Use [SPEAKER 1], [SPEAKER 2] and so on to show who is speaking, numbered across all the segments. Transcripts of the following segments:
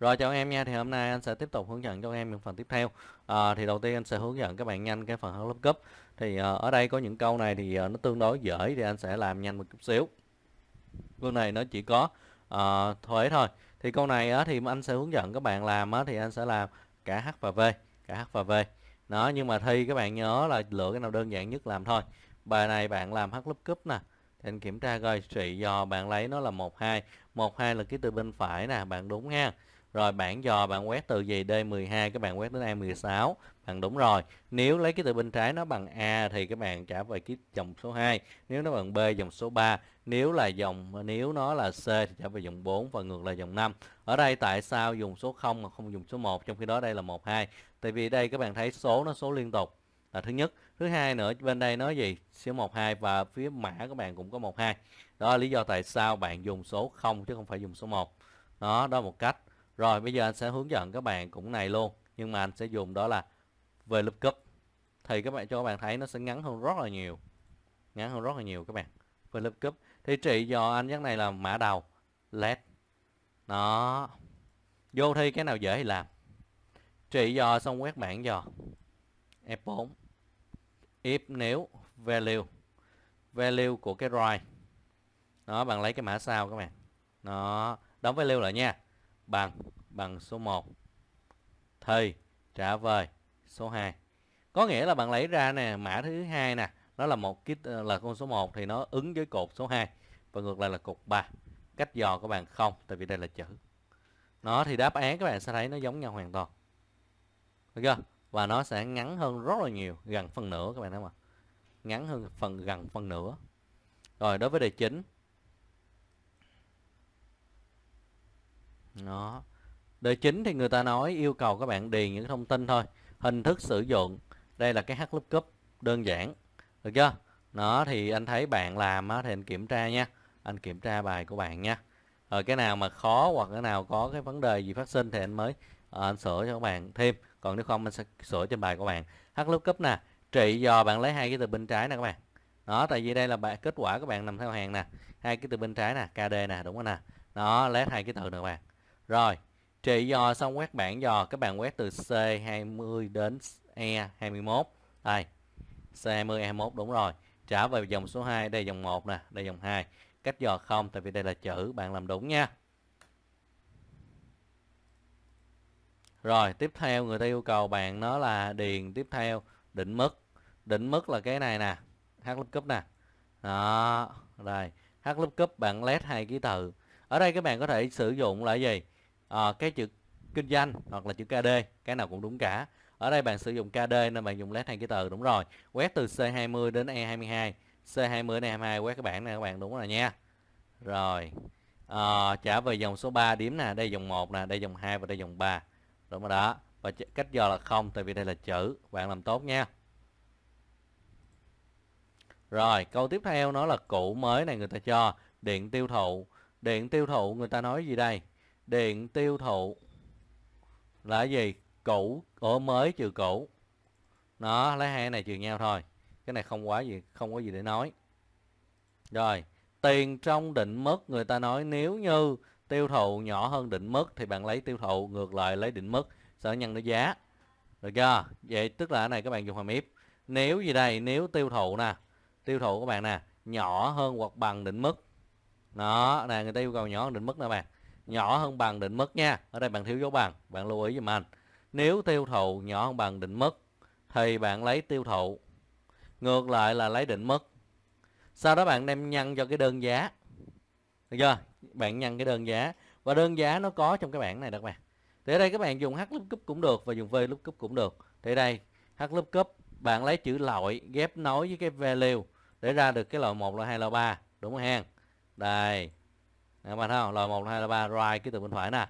[SPEAKER 1] Rồi chào em nha, thì hôm nay anh sẽ tiếp tục hướng dẫn cho em những phần tiếp theo. À, thì đầu tiên anh sẽ hướng dẫn các bạn nhanh cái phần lớp cấp. Thì à, ở đây có những câu này thì à, nó tương đối dễ thì anh sẽ làm nhanh một chút xíu. Câu này nó chỉ có à, thuế thôi. Thì câu này á, thì anh sẽ hướng dẫn các bạn làm á, thì anh sẽ làm cả H và V, cả H và V. Đó, nhưng mà thi các bạn nhớ là lựa cái nào đơn giản nhất làm thôi. Bài này bạn làm H lớp cấp nè. Thì anh kiểm tra coi trị dò bạn lấy nó là 12. 12 là ký từ bên phải nè, bạn đúng ha. Rồi bảng dò bạn quét từ gì? D12 các bạn quét đến A16 bạn đúng rồi. Nếu lấy cái từ bên trái nó bằng A thì các bạn trả về cái dòng số 2 nếu nó bằng B, dòng số 3 nếu là dòng, nếu nó là C thì trả về dòng 4 và ngược lại dòng 5 ở đây tại sao dùng số 0 mà không dùng số 1 trong khi đó đây là 1 2 tại vì đây các bạn thấy số nó số liên tục. Là thứ nhất. Thứ hai nữa, bên đây nói gì? Số 1 2 và phía mã các bạn cũng có 1 2 đó là lý do tại sao bạn dùng số 0 chứ không phải dùng số 1 đó đó là một cách rồi, bây giờ anh sẽ hướng dẫn các bạn cũng này luôn. Nhưng mà anh sẽ dùng đó là về lookup thì các bạn, cho các bạn thấy nó sẽ ngắn hơn rất là nhiều. Ngắn hơn rất là nhiều các bạn. Về lookup thì trị do anh nhắc này là mã đầu. Led. Đó. Vô thi cái nào dễ thì làm. Trị dò xong quét bảng dò F4 if nếu value. Value của cái roi đó, bạn lấy cái mã sao các bạn. Nó đóng value lại nha bằng bằng số 1 thì trả về số 2 có nghĩa là bạn lấy ra nè, mã thứ hai nè, nó là một cái ờ, là con số 1 thì nó ứng với cột số 2 và ngược lại là cột 3 cách dò các bạn không, tại vì đây là chữ. Nó thì đáp án các bạn sẽ thấy nó giống nhau hoàn toàn. Được chưa? Và nó sẽ ngắn hơn rất là nhiều, gần phần nửa các bạn thấy không ạ? Ngắn hơn phần, gần phần nửa. Rồi, đối với đề chính đó. Đề chính thì người ta nói yêu cầu các bạn điền những thông tin thôi hình thức sử dụng. Đây là cái h lookup đơn giản được chưa? Nó thì anh thấy bạn làm á, thì anh kiểm tra nha anh kiểm tra bài của bạn nha. Rồi cái nào mà khó hoặc cái nào có cái vấn đề gì phát sinh thì anh mới à, anh sửa cho các bạn thêm. Còn nếu không anh sẽ sửa trên bài của bạn. H lookup nè trị dò bạn lấy hai cái từ bên trái nè các bạn. Đó tại vì đây là bài kết quả các bạn nằm theo hàng nè. Hai cái từ bên trái nè kd nè đúng không nè? Nó lét hai cái từ nè các bạn rồi trị dò xong quét bảng dò các bạn quét từ C20 đến E21 đây C20 E21 đúng rồi. Trả về dòng số 2 đây dòng 1 nè, đây dòng 2 cách dò không, tại vì đây là chữ, bạn làm đúng nha. Rồi, tiếp theo người ta yêu cầu bạn nó là điền tiếp theo, định mức. Định mức là cái này nè h cấp nè. Đó, đây h cấp bạn led hai ký tự. Ở đây các bạn có thể sử dụng là gì? À, cái chữ kinh doanh hoặc là chữ KD cái nào cũng đúng cả. Ở đây bạn sử dụng KD nên bạn dùng led hai cái từ đúng rồi. Quét từ C20 đến E22 C20 đến E22 quét các bạn này các bạn đúng rồi nha. Rồi à, trả về dòng số 3 điểm nè đây dòng 1 nè đây dòng 2 và đây dòng 3 đúng rồi đó. Và cách dò là không tại vì đây là chữ bạn làm tốt nha. Rồi câu tiếp theo nó là cũ mới này người ta cho điện tiêu thụ. Điện tiêu thụ người ta nói gì đây? Điện tiêu thụ. Là gì? Cũ ở mới trừ cũ nó lấy hai này trừ nhau thôi. Cái này không quá gì, không có gì để nói. Rồi, tiền trong định mức người ta nói nếu như tiêu thụ nhỏ hơn định mức thì bạn lấy tiêu thụ, ngược lại lấy định mức sẽ nhân với giá. Được chưa? Vậy tức là cái này các bạn dùng hàm if nếu gì đây? Nếu tiêu thụ nè, tiêu thụ các bạn nè, nhỏ hơn hoặc bằng định mức. Đó, nè, người ta yêu cầu nhỏ hơn định mức nè bạn nhỏ hơn bằng định mức nha. Ở đây bạn thiếu dấu bằng, bạn lưu ý giùm anh. Nếu tiêu thụ nhỏ hơn bằng định mức, thì bạn lấy tiêu thụ. Ngược lại là lấy định mức. Sau đó bạn đem nhân cho cái đơn giá. Được chưa? Bạn nhân cái đơn giá. Và đơn giá nó có trong cái bảng này đó các bạn. Thì ở đây các bạn dùng h lookup cũng được và dùng v lookup cũng được. Thì đây, h lookup bạn lấy chữ loại ghép nối với cái value để ra được cái loại một loại hai loại ba. Đúng không ha đây nè, bạn thấy không? Loại một, hai, ba right cái từ bên phải nè.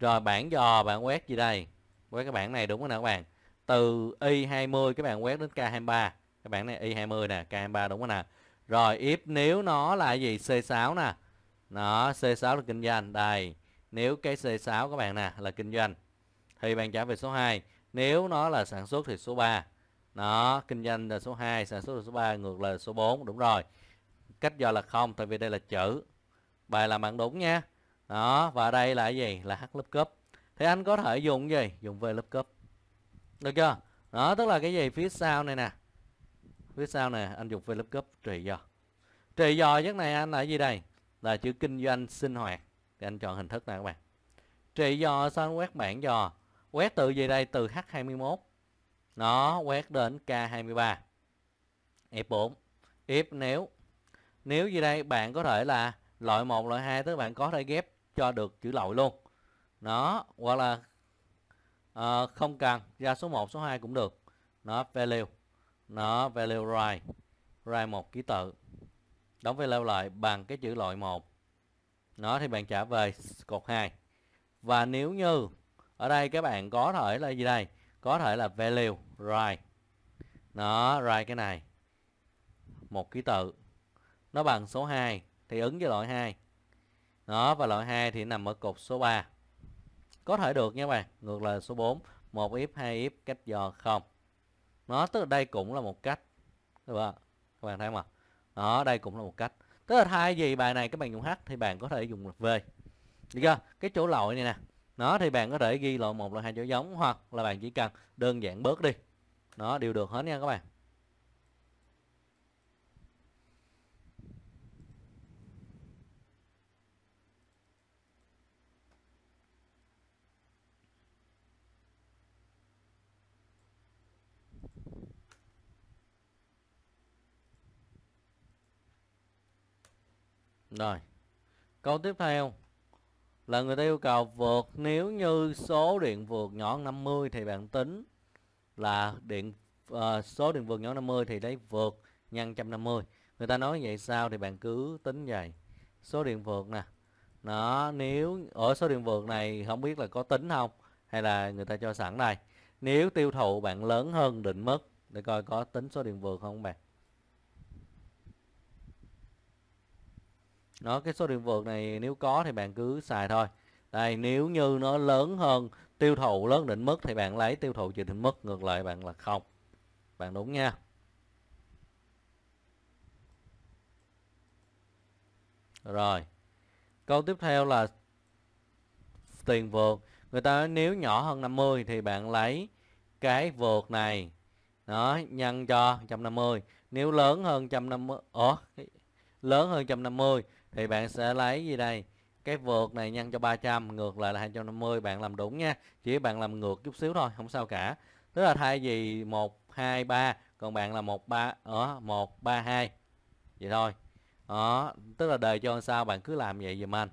[SPEAKER 1] Rồi bảng dò bạn quét gì đây? Quét cái bảng này đúng không nè các bạn. Từ y 20 các bạn quét đến k 23 cái bảng này y 20 nè, k 23 đúng không nè. Rồi, if nếu nó là gì? C 6 nè. Nó c 6 là kinh doanh. Đây, nếu cái c 6 các bạn nè là kinh doanh. Thì bạn trả về số 2 nếu nó là sản xuất thì số 3 nó kinh doanh là số 2 sản xuất là số 3 ngược là số 4 đúng rồi. Cách do là không, tại vì đây là chữ bài làm bạn đúng nha. Đó, và đây là gì? Là h lớp cấp thì anh có thể dùng gì? Dùng v lớp cấp được chưa? Đó, tức là cái gì? Phía sau này nè. Phía sau này, anh dùng v lớp cấp trị do. Trị do chất này anh là gì đây? Là chữ kinh doanh sinh hoạt. Thì anh chọn hình thức này các bạn? Trị do sao quét bảng dò quét từ gì đây? Từ H21 nó quét đến K23 F4 if nếu. Nếu gì đây? Bạn có thể là loại 1 loại 2 tức bạn có thể ghép cho được chữ lội luôn. Nó hoặc là uh, không cần ra số 1 số 2 cũng được. Nó value. Nó value right. Right một ký tự. Đóng value lại bằng cái chữ loại 1 nó thì bạn trả về cột 2 và nếu như ở đây các bạn có thể là gì đây? Có thể là value right. Nó right cái này. Một ký tự. Nó bằng số 2 thì ứng với loại 2 đó, và loại 2 thì nằm ở cột số 3 có thể được nha các bạn, ngược lại số 4 một if hai if cách dò không. Nó tức là đây cũng là một cách. Được không các bạn thấy không ạ? Đó, đây cũng là một cách. Tức là thay vì bài này các bạn dùng h thì bạn có thể dùng v. Được chưa? Cái chỗ lội này nè. Nó thì bạn có thể ghi loại một loại hai chỗ giống, hoặc là bạn chỉ cần đơn giản bớt đi. Nó đều được hết nha các bạn. Rồi. Câu tiếp theo là người ta yêu cầu vượt nếu như số điện vượt nhỏ hơn 50 thì bạn tính là điện uh, số điện vượt nhỏ 50 thì lấy vượt nhân 150. Người ta nói vậy sao thì bạn cứ tính vậy. Số điện vượt nè. Nó nếu ở số điện vượt này không biết là có tính không hay là người ta cho sẵn đây. Nếu tiêu thụ bạn lớn hơn định mức để coi có tính số điện vượt không bạn. Nó cái số điện vượt này nếu có thì bạn cứ xài thôi. Đây, nếu như nó lớn hơn, tiêu thụ lớn định mức thì bạn lấy, tiêu thụ trừ định mức, ngược lại bạn là không. Bạn đúng nha. Rồi, câu tiếp theo là tiền vượt. Người ta nói nếu nhỏ hơn 50 thì bạn lấy cái vượt này. Đó, nhân cho 150 nếu lớn hơn 150 ủa, lớn hơn 150 thì bạn sẽ lấy gì đây? Cái vượt này nhân cho 300 ngược lại là 250 bạn làm đúng nha. Chỉ bạn làm ngược chút xíu thôi, không sao cả. Tức là thay vì 123 còn bạn là 13 ở 132 vậy thôi. Đó tức là đề cho sao bạn cứ làm vậy dùm anh.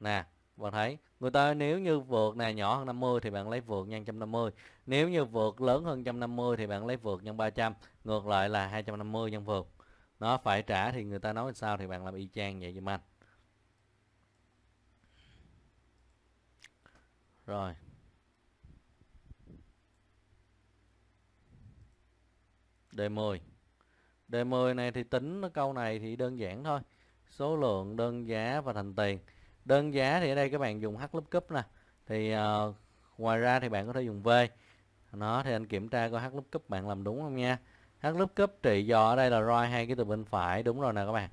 [SPEAKER 1] Nè, bạn thấy, người ta nếu như vượt này nhỏ hơn 50 thì bạn lấy vượt nhân 150 nếu như vượt lớn hơn 150 thì bạn lấy vượt nhân 300 ngược lại là 250 nhân vượt nó phải trả thì người ta nói sao thì bạn làm y chang vậy giùm anh. Rồi. D10 D10 này thì tính câu này thì đơn giản thôi. Số lượng đơn giá và thành tiền. Đơn giá thì ở đây các bạn dùng H lớp cấp nè. Thì uh, ngoài ra thì bạn có thể dùng V. Nó thì anh kiểm tra coi H lớp cấp bạn làm đúng không nha. H cấp trị dò ở đây là roi hai cái từ bên phải. Đúng rồi nè các bạn.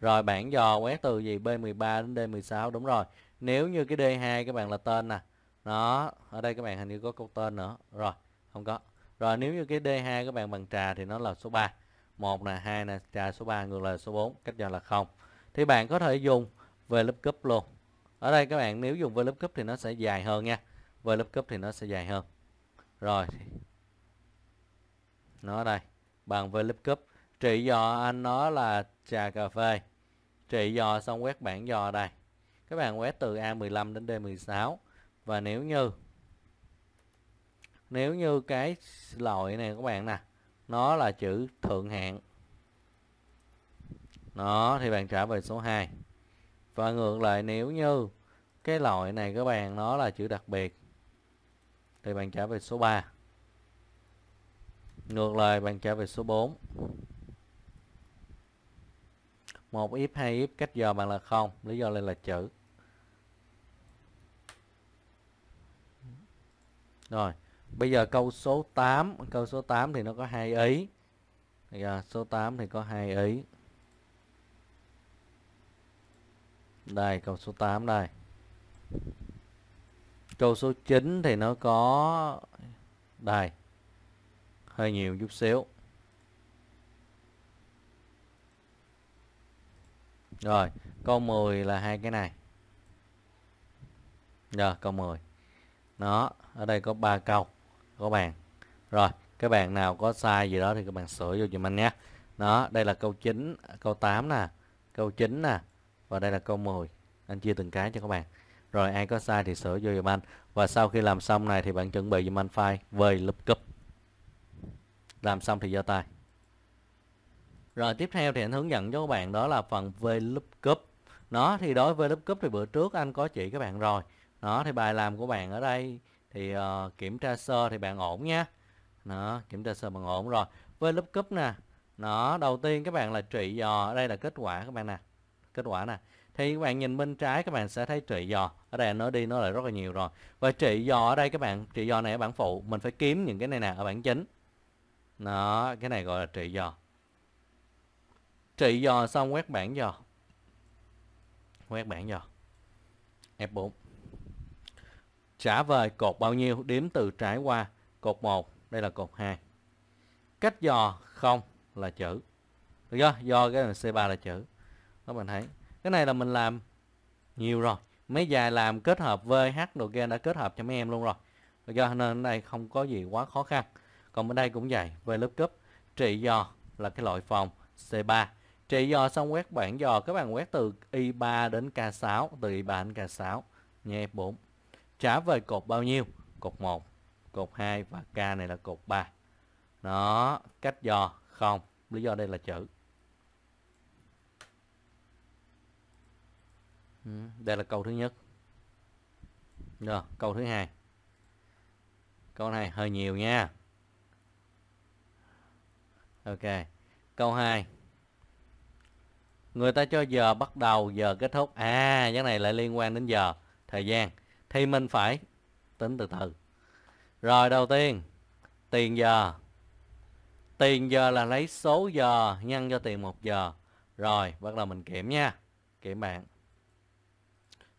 [SPEAKER 1] Rồi bảng dò quét từ gì? B13 đến D16 đúng rồi. Nếu như cái D2 các bạn là tên nè. Nó ở đây các bạn hình như có câu tên nữa. Rồi, không có. Rồi nếu như cái D2 các bạn bằng trà thì nó là số 3 một là hai nè, trà số 3 ngược lại số 4 cách dò là không. Thì bạn có thể dùng về lớp cấp luôn. Ở đây các bạn nếu dùng về lớp cấp thì nó sẽ dài hơn nha. Về lớp cấp thì nó sẽ dài hơn. Rồi. Nó ở đây bằng VLOOKUP trị dò anh nó là trà cà phê. Trị dò xong quét bảng dò đây. Các bạn quét từ A15 đến D16 và nếu như nếu như cái loại này các bạn nè, nó là chữ thượng hạng, nó thì bạn trả về số 2 và ngược lại, nếu như cái loại này các bạn nó là chữ đặc biệt, thì bạn trả về số 3 Ngược lại, bạn trả về số 4 một if, hai if, cách giờ bạn là không. Lý do đây là chữ. Rồi, bây giờ câu số 8 câu số 8 thì nó có hai ý. Giờ số 8 thì có hai ý. Đây, câu số 8 đây. Câu số 9 thì nó có, đây hơi nhiều chút xíu. Rồi, câu 10 là hai cái này. Rồi câu 10 nó, ở đây có ba câu có bàn rồi các bạn nào có sai gì đó thì các bạn sửa vô giùm anh nhé. Đó, đây là câu 9 câu 8 nè, câu 9 nè, và đây là câu 10 anh chia từng cái cho các bạn. Rồi, ai có sai thì sửa vô giùm anh. Và sau khi làm xong này thì bạn chuẩn bị giùm anh file về lookup làm xong thì giơ tay. Rồi tiếp theo thì anh hướng dẫn cho các bạn đó là phần VLOOKUP nó thì đối với VLOOKUP thì bữa trước anh có chỉ các bạn rồi. Nó thì bài làm của bạn ở đây thì uh, kiểm tra sơ thì bạn ổn nha nó kiểm tra sơ bằng ổn rồi. Với lớp cúp nè nó đầu tiên các bạn là trị dò ở đây là kết quả các bạn nè kết quả nè. Thì các bạn nhìn bên trái các bạn sẽ thấy trị dò ở đây nó đi nó lại rất là nhiều rồi. Và trị dò ở đây các bạn trị dò này ở bảng phụ mình phải kiếm những cái này nè ở bảng chính nó cái này gọi là trị dò trị dò xong quét bảng dò quét bảng dò F4 trả về cột bao nhiêu? Đếm từ trái qua cột 1 đây là cột 2 cách dò không là chữ. Được chưa? Do cái này C3 là chữ. Các bạn thấy. Cái này là mình làm nhiều rồi. Mấy dài làm kết hợp VH đồ kia đã kết hợp cho mấy em luôn rồi. Được chưa? Nên đây không có gì quá khó khăn còn bên đây cũng vậy, về lớp cấp trị dò là cái loại phòng C3 trị dò xong quét bảng dò, các bạn quét từ Y3 đến K6 từ Y3 đến K6 nha F4 trả về cột bao nhiêu? Cột 1 cột 2 và K này là cột 3 đó, cách dò không? Lý do đây là chữ. Ừ, đây là câu thứ nhất. Rồi, câu thứ hai. Câu này hơi nhiều nha ok, câu 2 người ta cho giờ bắt đầu, giờ kết thúc. À cái này lại liên quan đến giờ, thời gian. Thì mình phải tính từ từ. Rồi, đầu tiên, tiền giờ. Tiền giờ là lấy số giờ nhân cho tiền một giờ. Rồi, bắt đầu mình kiểm nha. Kiểm bạn.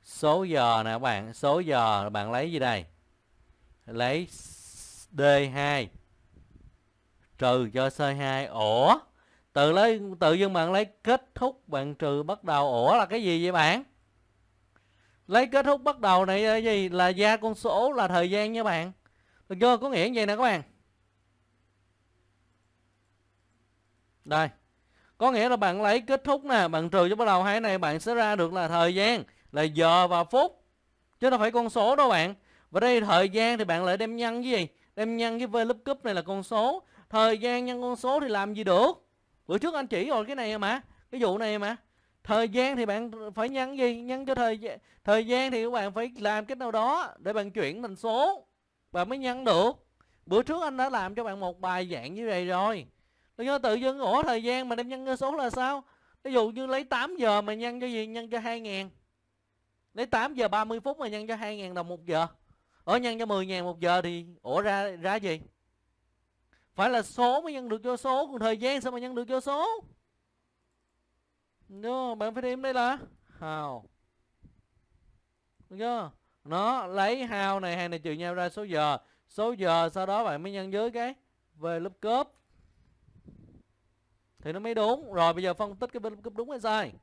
[SPEAKER 1] Số giờ nè các bạn, số giờ bạn lấy gì đây? Lấy D2 trừ cho C2 ủa? Từ lấy, tự dưng bạn lấy kết thúc bạn trừ bắt đầu. Ủa là cái gì vậy bạn? Lấy kết thúc bắt đầu này là gì? Là gia con số, là thời gian nha bạn. Được chưa? Có nghĩa như vậy nè các bạn. Đây. Có nghĩa là bạn lấy kết thúc nè, bạn trừ cho bắt đầu hai này, bạn sẽ ra được là thời gian, là giờ và phút. Chứ đâu phải con số đâu bạn. Và đây thời gian thì bạn lại đem nhân cái gì? Đem nhân cái VLOOKUP này là con số thời gian nhân con số thì làm gì được? Bữa trước anh chỉ rồi cái này mà, cái vụ này mà. Thời gian thì bạn phải nhân gì? Nhân cho thời gian thời gian thì các bạn phải làm cái nào đó để bạn chuyển thành số. Và mới nhân được. Bữa trước anh đã làm cho bạn một bài dạng như vậy rồi. Tôi nhớ tự dưng ủa thời gian mà đem nhân cho số là sao? Ví dụ như lấy 8 giờ mà nhân cho gì? Nhân cho 2 ngàn. Lấy 8 giờ 30 phút mà nhân cho 2 ngàn đồng một giờ. Ở nhân cho 10 ngàn một giờ thì ủa ra ra gì? Phải là số mới nhân được cho số còn thời gian sao mà nhân được cho số Đúng không? Bạn phải thêm đây là hào. đúng chưa? Nó lấy hào này hay này trừ nhau ra số giờ. Số giờ sau đó bạn mới nhân với cái về lớp cướp. Thì nó mới đúng. Rồi bây giờ phân tích cái bên lớp cướp đúng hay sai.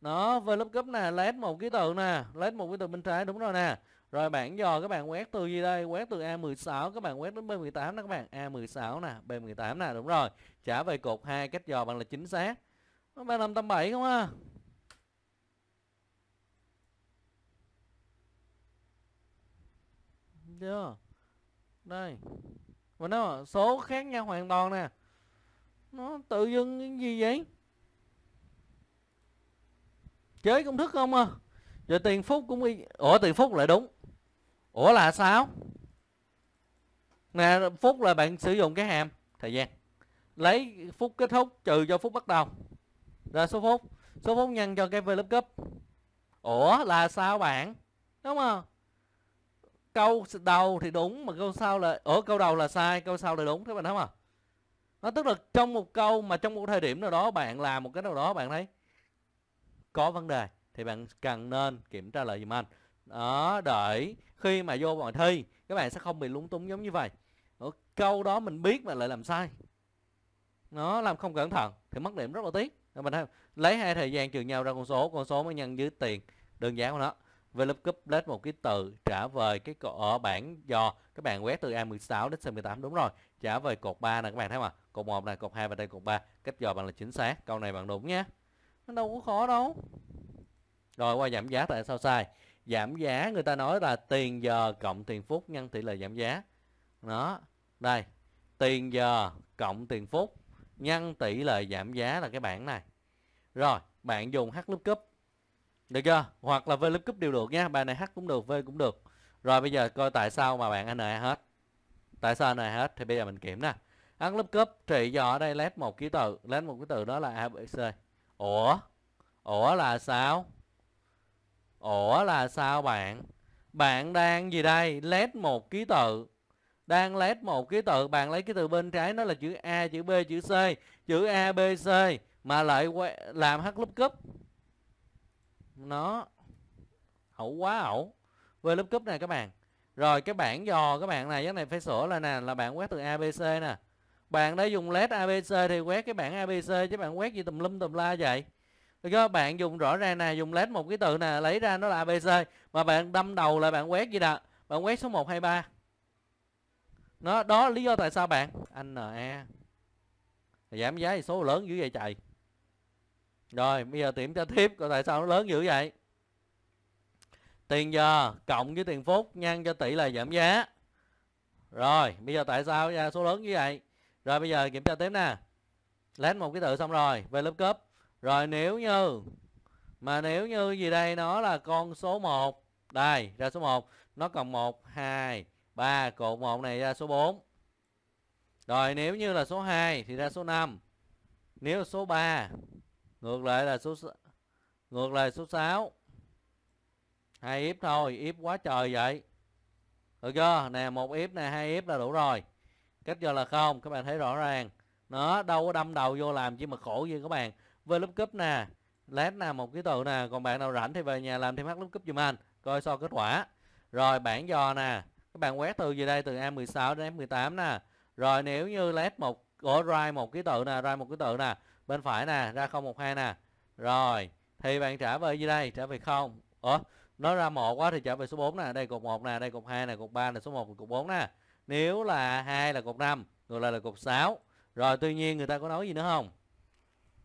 [SPEAKER 1] Đó, về lớp cướp nè, lấy một ký tự nè, lấy một ký tự bên trái đúng rồi nè. Rồi bảng dò các bạn quét từ gì đây? Quét từ A16 các bạn quét đến B18 đó các bạn. A16 nè, B18 nè, đúng rồi. Trả về cột 2 cách dò bằng là chính xác. 3587 không à? Chưa? Đây. Và nó số khác nhau hoàn toàn nè. Nó tự dưng cái gì vậy? Chế công thức không à? Giờ tiền phút cũng y... Ủa tiền phút lại đúng. Ủa là sao? Nè phút là bạn sử dụng cái hàm, thời gian. Lấy phút kết thúc trừ cho phút bắt đầu. Ra số phút. Số phút nhân cho cái VLOOKUP ủa là sao bạn? Đúng không? Câu đầu thì đúng mà câu sau là ở câu đầu là sai, câu sau là đúng. Thế bạn thấy không? Nó tức là trong một câu mà trong một thời điểm nào đó bạn làm một cái nào đó bạn thấy có vấn đề thì bạn cần nên kiểm tra lại giùm anh. Đó, đợi khi mà vô bài thi, các bạn sẽ không bị lúng túng giống như vậy. Ở câu đó mình biết mà lại làm sai. Nó làm không cẩn thận thì mất điểm rất là tiếc. Mình thấy lấy hai thời gian trừ nhau ra con số con số mới nhân với tiền, đơn giá của nó VLOOKUP lấy một cái từ trả về cái ở bảng dò các bạn quét từ A16 đến C18 đúng rồi, trả về cột 3 nè các bạn thấy không ạ? Cột 1 này cột 2 và đây cột 3 cách dò bằng là chính xác, câu này bạn đúng nhé. Nó đâu có khó đâu. Rồi, qua giảm giá tại sao sai? Giảm giá. Người ta nói là tiền giờ cộng tiền phút, nhân tỷ lệ giảm giá. Đó, đây, tiền giờ cộng tiền phút, nhân tỷ lệ giảm giá là cái bảng này. Rồi, bạn dùng h lookup được chưa? Hoặc là v lookup đều được nha, bài này h cũng được, v cũng được. Rồi bây giờ coi tại sao mà bạn n hết. Tại sao này hết? Thì bây giờ mình kiểm nè. Ấn lớp cấp trị do ở đây led một ký tự, led một ký tự đó là abc ủa? Ủa là sao? Ủa là sao bạn? Bạn đang gì đây? Led một ký tự. Đang led một ký tự, bạn lấy ký tự bên trái, nó là chữ a, chữ b, chữ c, chữ a, b, c, mà lại làm h lookup nó ẩu quá ẩu. Về lớp cúp này các bạn. Rồi cái bảng dò các bạn này cái này phải sửa là nè, là bạn quét từ a, b, c nè. Bạn đã dùng led abc thì quét cái bảng abc chứ bạn quét gì tùm lum tùm la vậy? Được chưa bạn dùng rõ ràng nè, dùng led một cái từ nè, lấy ra nó là abc mà bạn đâm đầu là bạn quét gì đó. Bạn quét số 1 2 3 nó, đó lý do tại sao bạn, anh NE giảm giá thì số lớn dữ vậy chạy rồi, bây giờ kiểm cho tiếp, coi tại sao nó lớn dữ vậy. Tiền giờ, cộng với tiền phút, nhân cho tỷ là giảm giá. Rồi, bây giờ tại sao à, số lớn như vậy? Rồi bây giờ kiểm tra tiếp nè. Lén một cái tự xong rồi, về lớp cấp rồi nếu như, mà nếu như gì đây? Nó là con số 1 đây, ra số 1 nó còn 1 2 3 cột 1 này ra số 4 rồi nếu như là số 2 thì ra số 5 nếu là số 3 ngược lại là số ngược lại số 6 hai yếp thôi yếp quá trời vậy. Được chưa? Nè, một yếp nè, hai yếp là đủ rồi. Cách giờ là không, các bạn thấy rõ ràng. Nó đâu có đâm đầu vô làm chi mà khổ gì các bạn với lớp nè. Lát nè một cái tự nè, còn bạn nào rảnh thì về nhà làm thêm hát lớp giùm anh, coi so kết quả. Rồi bản dò nè, các bạn quét từ gì đây từ A16 đến F18 nè. Rồi nếu như lát một của right một ký tự nè right một ký tự nè, bên phải nè, ra 012 nè. Rồi, thì bạn trả về gì đây? Trả về không. Ủa nó ra một quá thì trả về số 4 nè, đây cột 1 nè, đây cột 2 nè, cột 3 nè, số 1 cột 4 nè. Nếu là hai là cột 5 ngược lại là cột 6 rồi, tuy nhiên người ta có nói gì nữa không?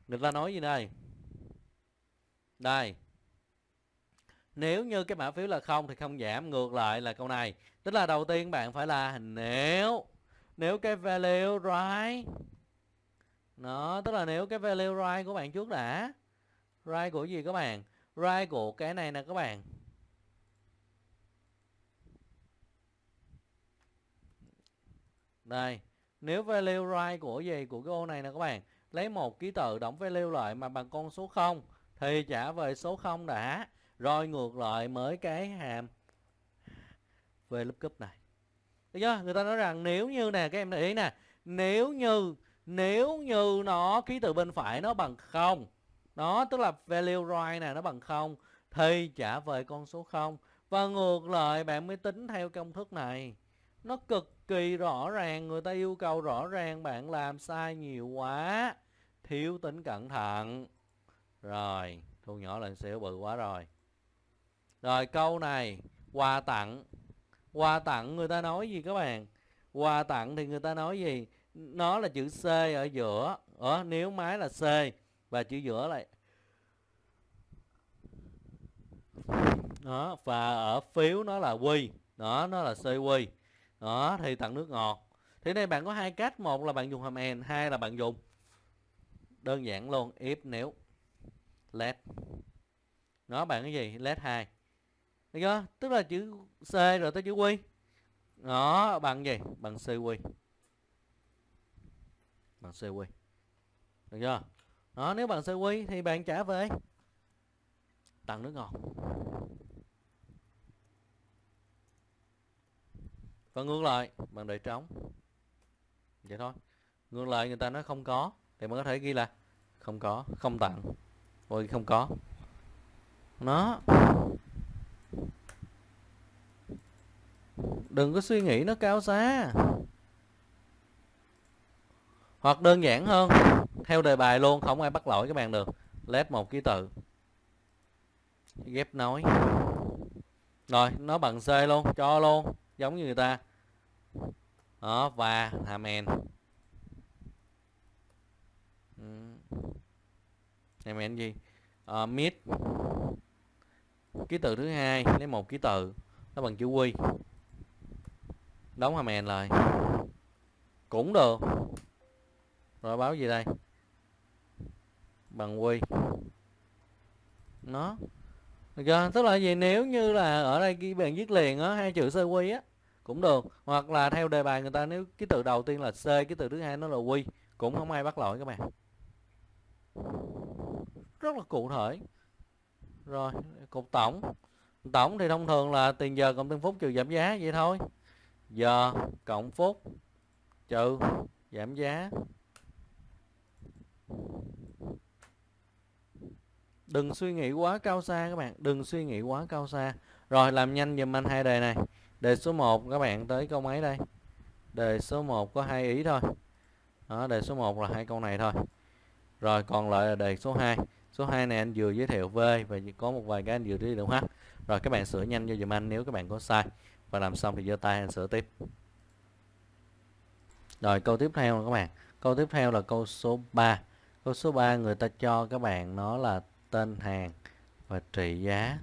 [SPEAKER 1] Người ta nói gì đây? Đây. Nếu như cái mã phiếu là không thì không giảm, ngược lại là câu này. Tức là đầu tiên bạn phải là nếu nếu cái value right, nó, tức là nếu cái value right của bạn trước đã, right của gì các bạn? Right của cái này nè các bạn. Đây. Nếu value right của gì? Của cái ô này nè các bạn lấy một ký tự đóng value lại mà bằng con số 0 thì trả về số 0 đã. Rồi ngược lại mới cái hàm về lookup này. Được chưa? Người ta nói rằng nếu như nè, các em để ý nè, nếu như nếu như nó, ký tự bên phải nó bằng không, nó tức là value right nè, nó bằng không, thì trả về con số 0 và ngược lại, bạn mới tính theo công thức này. Nó cực kỳ rõ ràng, người ta yêu cầu rõ ràng, bạn làm sai nhiều quá, thiếu tính cẩn thận. Rồi, thu nhỏ lên xíu, bự quá rồi. Rồi, câu này, quà tặng. Quà tặng người ta nói gì các bạn? Quà tặng thì người ta nói gì? Nó là chữ C ở giữa. Ở nếu máy là C và chữ giữa lại đó, và ở phiếu nó là quy. Đó, nó là CQ đó, thì tặng nước ngọt. Thì đây, bạn có hai cách. Một là bạn dùng hàm n hai là bạn dùng đơn giản luôn if nếu let nó bạn cái gì? Let hai. được chưa? Tức là chữ C rồi tới chữ quy. Đó, bằng gì? Bằng CQ bằng CQ được chưa? Đó, nếu bằng CQ thì bạn trả về. Tặng nước ngọt. Còn ngược lại, bằng để trống. Vậy thôi. Ngược lại người ta nói không có, thì mình có thể ghi là không có, không tặng. Rồi không có. Nó. Đừng có suy nghĩ nó cao xa. Hoặc đơn giản hơn, theo đề bài luôn, không ai bắt lỗi các bạn được. Let một ký tự. Ghép nối. Rồi, nó bằng c luôn, cho luôn, giống như người ta đó và hàm en hàm ừ. gì? Ờ, à, mid ký tự thứ hai lấy một ký tự nó bằng chữ quy đóng hàm en lại. Cũng được. Rồi báo gì đây? Bằng quy nó. Được tức là gì? Nếu như là ở đây cái bạn viết liền á hai chữ sơ quy á cũng được. Hoặc là theo đề bài người ta, nếu cái từ đầu tiên là c, cái từ thứ hai nó là quy cũng không ai bắt lỗi các bạn. Rất là cụ thể. Rồi cục tổng. Tổng thì thông thường là tiền giờ cộng tiền phút trừ giảm giá vậy thôi. Giờ cộng phút trừ giảm giá. Đừng suy nghĩ quá cao xa các bạn. Đừng suy nghĩ quá cao xa. Rồi, làm nhanh giùm anh hai đề này đề số 1 các bạn tới câu mấy đây? Đề số 1 có hai ý thôi. Đó, đề số 1 là hai câu này thôi. Rồi còn lại là đề số 2 số 2 này anh vừa giới thiệu V và có một vài cái anh vừa giới thiệu H rồi các bạn sửa nhanh cho dùm anh nếu các bạn có sai. Và làm xong thì giơ tay anh sửa tiếp. Rồi câu tiếp theo các bạn. Câu tiếp theo là câu số 3 câu số 3 người ta cho các bạn nó là tên hàng và trị giá.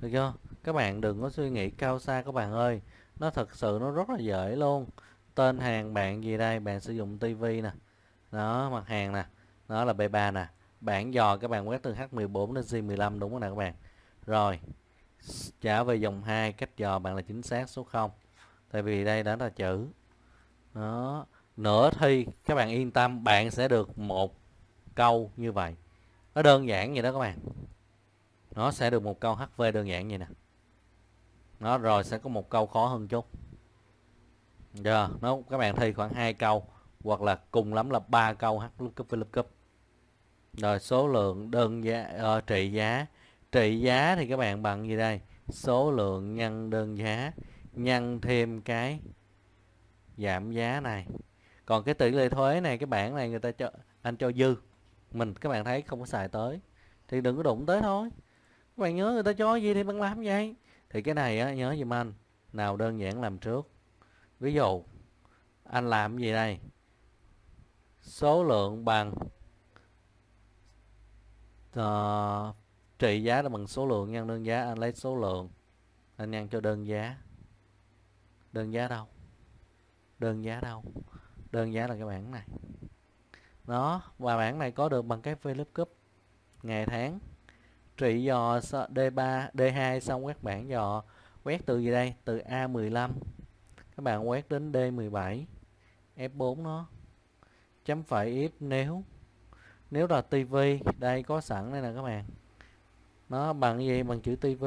[SPEAKER 1] Được chưa? Các bạn đừng có suy nghĩ cao xa các bạn ơi. Nó thật sự nó rất là dễ luôn. Tên hàng bạn gì đây? Bạn sử dụng tivi nè. Đó, mặt hàng nè. Đó là B3 nè. Bản dò các bạn quét từ H14 đến J15 đúng không nè các bạn? Rồi, trả về dòng 2 cách dò bạn là chính xác số 0 tại vì đây đó là chữ. Đó, nửa thi, các bạn yên tâm, bạn sẽ được một câu như vậy. Nó đơn giản vậy đó các bạn. Nó sẽ được một câu HV đơn giản vậy nè nó rồi sẽ có một câu khó hơn chút. Dạ, Giờ nó các bạn thi khoảng hai câu hoặc là cùng lắm là ba câu H lookup với lookup rồi số lượng đơn giá uh, trị giá. Trị giá thì các bạn bằng gì đây? Số lượng nhân đơn giá. Nhân thêm cái giảm giá này. Còn cái tỷ lệ thuế này cái bảng này người ta cho anh cho dư. Mình các bạn thấy không có xài tới. Thì đừng có đụng tới thôi. Các bạn nhớ người ta cho gì thì bạn làm vậy thì cái này á nhớ giùm anh nào đơn giản làm trước. Ví dụ anh làm gì đây? Số lượng bằng uh, trị giá là bằng số lượng nhân đơn giá anh lấy số lượng anh nhân cho đơn giá. Đơn giá đâu? Đơn giá đâu? Đơn giá là cái bảng này. Nó và bảng này có được bằng cái VLOOKUP ngày tháng trị dò D3 D2 xong quét bạn dò. Quét từ gì đây? Từ A15 các bạn quét đến D17 F4 nó. Chấm phẩy if nếu. Nếu là TV đây có sẵn đây nè các bạn. Nó bằng gì? Bằng chữ TV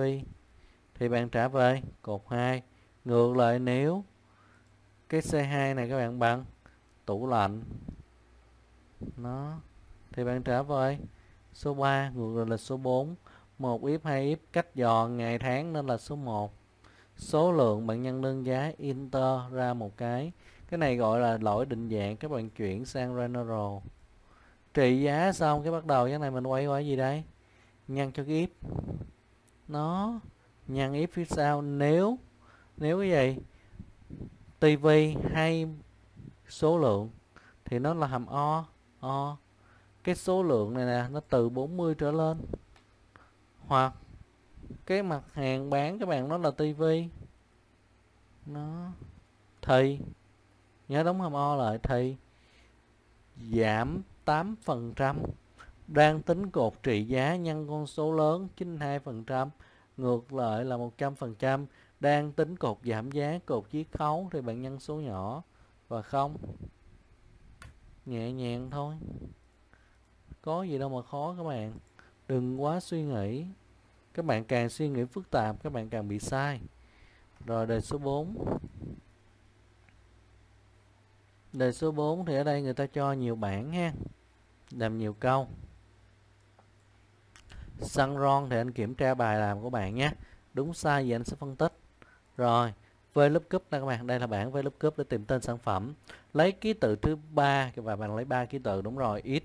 [SPEAKER 1] thì bạn trả về. Cột 2 ngược lại nếu. Cái C2 này các bạn bằng tủ lạnh. Nó. Thì bạn trả về số 3 ngược lại là số 4 một if hai if cách dò ngày tháng nên là số 1 số lượng bạn nhân đơn giá, inter ra một cái. Cái này gọi là lỗi định dạng, các bạn chuyển sang general trị giá xong, cái bắt đầu, cái này mình quay qua gì đây? Nhân cho cái if nó nhân if phía sau. Nếu nếu cái gì? TV hay số lượng, thì nó là hàm O O cái số lượng này nè, nó từ 40 trở lên. Hoặc cái mặt hàng bán các bạn nó là tivi nó thì nhớ đóng hầm O lại thì giảm 8% đang tính cột trị giá nhân con số lớn 92% ngược lại là 100% đang tính cột giảm giá, cột chiết khấu thì bạn nhân số nhỏ. Và không. Nhẹ nhàng thôi có gì đâu mà khó các bạn. Đừng quá suy nghĩ. Các bạn càng suy nghĩ phức tạp, các bạn càng bị sai. Rồi, đề số 4 đề số 4 thì ở đây người ta cho nhiều bảng ha. Làm nhiều câu. Xăng ron thì anh kiểm tra bài làm của bạn nhé. Đúng sai gì anh sẽ phân tích. Rồi, VLOOKUP nè các bạn. Đây là bảng VLOOKUP để tìm tên sản phẩm. Lấy ký tự thứ ba và bạn lấy ba ký tự. Đúng rồi, ít.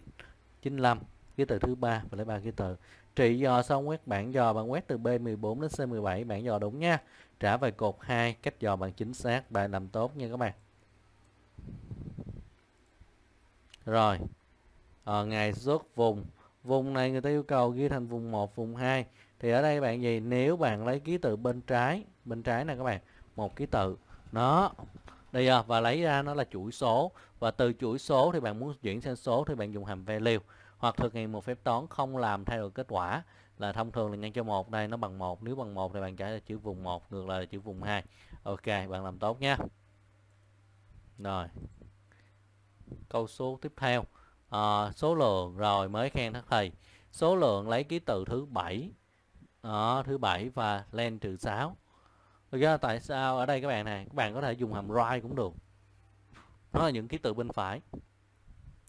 [SPEAKER 1] 95 ký tự thứ ba và lấy ba ký tự trị dò xong quét bảng dò bạn quét từ B14 đến C17 bảng dò đúng nha. Trả về cột 2 cách dò bạn chính xác bạn làm tốt nha các bạn. Rồi à, ngày xuất vùng. Vùng này người ta yêu cầu ghi thành vùng 1 vùng 2 thì ở đây bạn gì? Nếu bạn lấy ký tự bên trái bên trái nè các bạn một ký tự. Nó đây à, và lấy ra nó là chuỗi số. Và từ chuỗi số thì bạn muốn chuyển sang số thì bạn dùng hàm value. Hoặc thực hiện một phép toán không làm thay đổi kết quả là thông thường là nhân cho một đây nó bằng một. Nếu bằng một thì bạn trả là chữ vùng 1 ngược lại là chữ vùng 2 ok bạn làm tốt nha. Rồi. Câu số tiếp theo. À, số lượng. Rồi mới khen thắc thầy. Số lượng lấy ký tự thứ bảy. À, thứ bảy và len trừ 6 ra tại sao ở đây các bạn này, các bạn có thể dùng hàm right cũng được. Nó là những ký tự bên phải.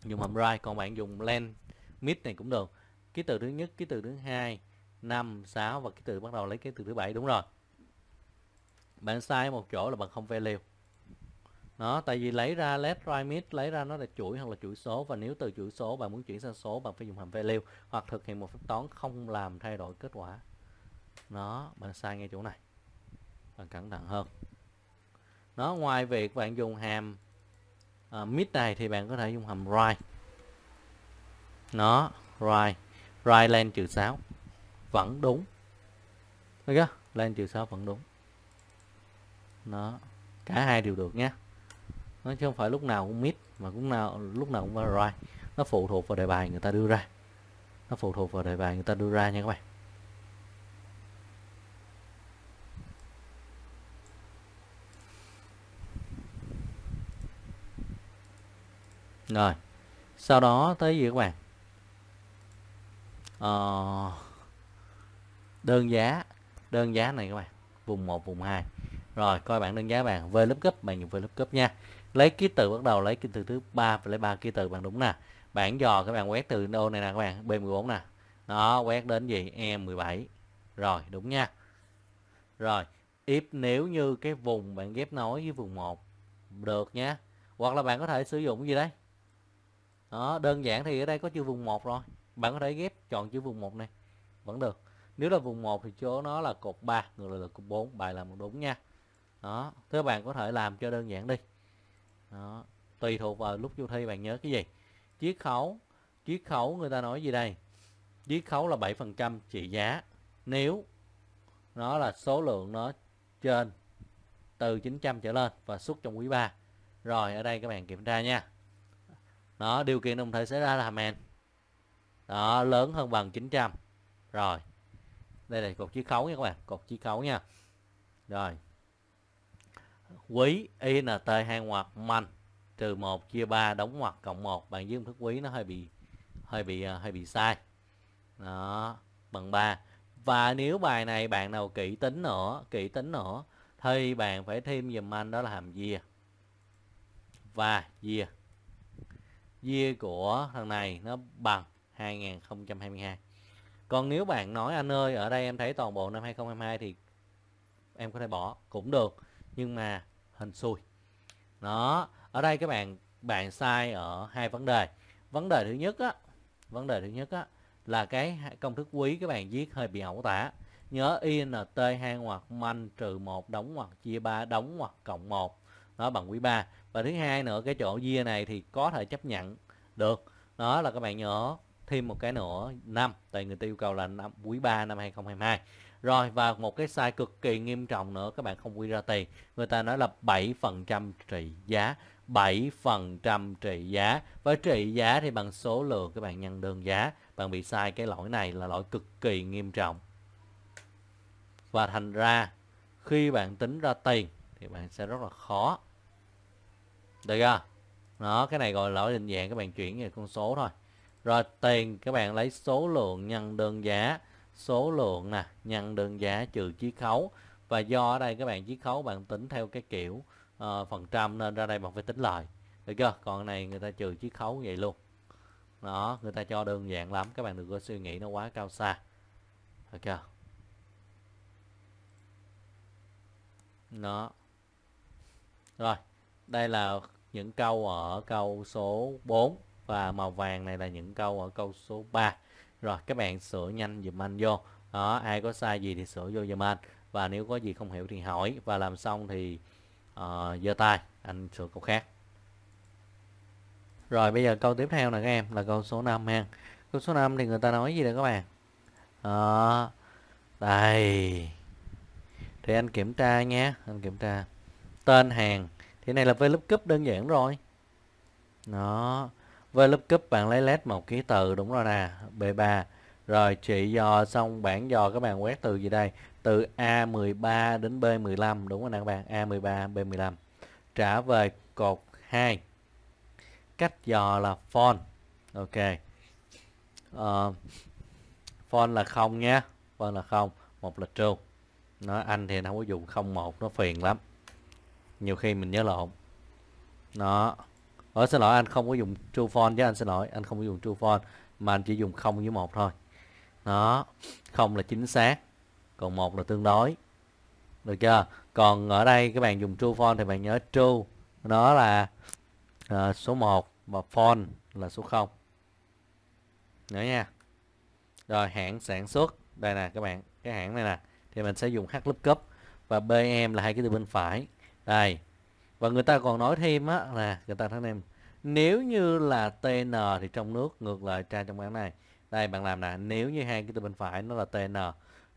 [SPEAKER 1] Dùng hàm right còn bạn dùng len mid này cũng được. Ký tự thứ nhất, ký tự thứ hai, năm, sáu và ký tự bắt đầu lấy ký tự thứ bảy, đúng rồi. Bạn sai một chỗ là bạn không value nó tại vì lấy ra left, right, mid, lấy ra nó là chuỗi hoặc là chuỗi số và nếu từ chuỗi số bạn muốn chuyển sang số, bạn phải dùng hàm value hoặc thực hiện một phép toán không làm thay đổi kết quả. Nó bạn sai ngay chỗ này và cẩn thận hơn. Nó ngoài việc bạn dùng hàm à, uh, mid này thì bạn có thể dùng hàm right. Nó right. Right lên trừ 6 vẫn đúng. Được chưa? Lên trừ 6 vẫn đúng. Nó cả hai đều được nhé. Nó chứ không phải lúc nào cũng mid mà cũng nào lúc nào cũng right. Nó phụ thuộc vào đề bài người ta đưa ra. Nó phụ thuộc vào đề bài người ta đưa ra nha các bạn. Rồi sau đó tới gì các bạn? Ờ, đơn giá đơn giá này các bạn vùng 1 vùng 2 rồi coi bạn đơn giá bạn về lớp cấp bạn dùng cấp nha. Lấy ký tự bắt đầu lấy ký tự thứ ba và lấy ba ký tự bạn đúng nè. Bản dò các bạn quét từ đâu này nè các bạn B14 nè. Nó quét đến gì? E17 rồi đúng nha. Rồi if nếu như cái vùng bạn ghép nối với vùng 1 được nhé hoặc là bạn có thể sử dụng cái gì đấy? Đó, đơn giản thì ở đây có chữ vùng 1 rồi. Bạn có thể ghép chọn chữ vùng 1 này. Vẫn được. Nếu là vùng 1 thì chỗ nó là cột 3 ngược lại là cột 4 bài làm đúng nha. Đó, thế bạn có thể làm cho đơn giản đi. Đó, tùy thuộc vào lúc vô thi bạn nhớ cái gì. Chiết khấu chiết khấu người ta nói gì đây? Chiết khấu là 7 phần trăm trị giá. Nếu nó là số lượng nó trên từ 900 trở lên và xuất trong quý 3 rồi, ở đây các bạn kiểm tra nha đó, điều kiện đồng thời xảy ra là men đó, lớn hơn bằng 900 rồi, đây là cột chiết khấu nha các bạn, cột chiết khấu nha. Rồi, quý int hai ngoặc manh, trừ 1 chia 3 đóng ngoặc cộng 1 bằng dương thức quý nó hơi bị hơi bị ờ, hơi bị sai. Đó, bằng 3 và nếu bài này bạn nào kỹ tính nữa, kỹ tính nữa, thì bạn phải thêm dùm anh đó là hàm year và year year của thằng này nó bằng 2022 còn nếu bạn nói, anh ơi, ở đây em thấy toàn bộ năm 2022 thì em có thể bỏ. Cũng được, nhưng mà hình xui. Đó, ở đây các bạn bạn sai ở hai vấn đề. Vấn đề thứ nhất á, vấn đề thứ nhất á, là cái công thức quý các bạn viết hơi bị ẩu tả. Nhớ int hai ngoặc, manh trừ một, đóng ngoặc, chia 3 đóng ngoặc cộng một. Nó bằng quý 3 và thứ hai nữa, cái chỗ year này thì có thể chấp nhận được. Đó là các bạn nhớ, thêm một cái nữa, năm. Tại người ta yêu cầu là năm, quý 3 năm 2022 rồi, và một cái sai cực kỳ nghiêm trọng nữa, các bạn không quy ra tiền. Người ta nói là 7% trị giá. 7% trị giá. Với trị giá thì bằng số lượng các bạn nhân đơn giá. Bạn bị sai cái lỗi này là lỗi cực kỳ nghiêm trọng. Và thành ra, khi bạn tính ra tiền thì bạn sẽ rất là khó được chưa? Đó cái này gọi là lỗi định dạng các bạn chuyển về con số thôi. Rồi tiền các bạn lấy số lượng nhân đơn giá. Số lượng nè nhân đơn giá trừ chiết khấu. Và do ở đây các bạn chiết khấu bạn tính theo cái kiểu uh, phần trăm nên ra đây bạn phải tính lời. Được chưa? Còn này người ta trừ chiết khấu vậy luôn. Đó người ta cho đơn giản lắm các bạn đừng có suy nghĩ nó quá cao xa. Được chưa? Nó rồi đây là những câu ở câu số 4 và màu vàng này là những câu ở câu số 3 rồi các bạn sửa nhanh dùm anh vô. Đó ai có sai gì thì sửa vô dùm anh. Và nếu có gì không hiểu thì hỏi. Và làm xong thì uh, giơ tay. Anh sửa câu khác. Rồi bây giờ câu tiếp theo nè các em là câu số 5 ha. Câu số 5 thì người ta nói gì đây các bạn? Đó đây. Thì anh kiểm tra nhé anh kiểm tra. Tên hàng thì này là VLOOKUP đơn giản rồi. Đó. VLOOKUP bạn lấy led một ký tự đúng rồi nè B3 rồi chị dò xong bảng dò các bạn quét từ gì đây? Từ A13 đến B15 đúng rồi nè các bạn A13 B15 trả về cột 2 cách dò là font ok. Ờ, uh, font là không nha font là không một lịch true. Nó anh thì nó không có dùng không một nó phiền lắm nhiều khi mình nhớ lộn. Nó ở xin lỗi anh không có dùng true font chứ anh xin lỗi anh không có dùng true font mà anh chỉ dùng không với một thôi. Nó không là chính xác còn một là tương đối. Được chưa? Còn ở đây các bạn dùng true font thì bạn nhớ true. Nó là uh, số 1 và font là số 0 nữa nha. Rồi hãng sản xuất. Đây nè các bạn cái hãng này nè. Thì mình sẽ dùng h lookup và bm là hai cái từ bên phải đây. Và người ta còn nói thêm á là người ta thắng em nếu như là tn thì trong nước ngược lại tra trong bảng này. Đây, bạn làm nè, nếu như hai cái từ bên phải nó là tn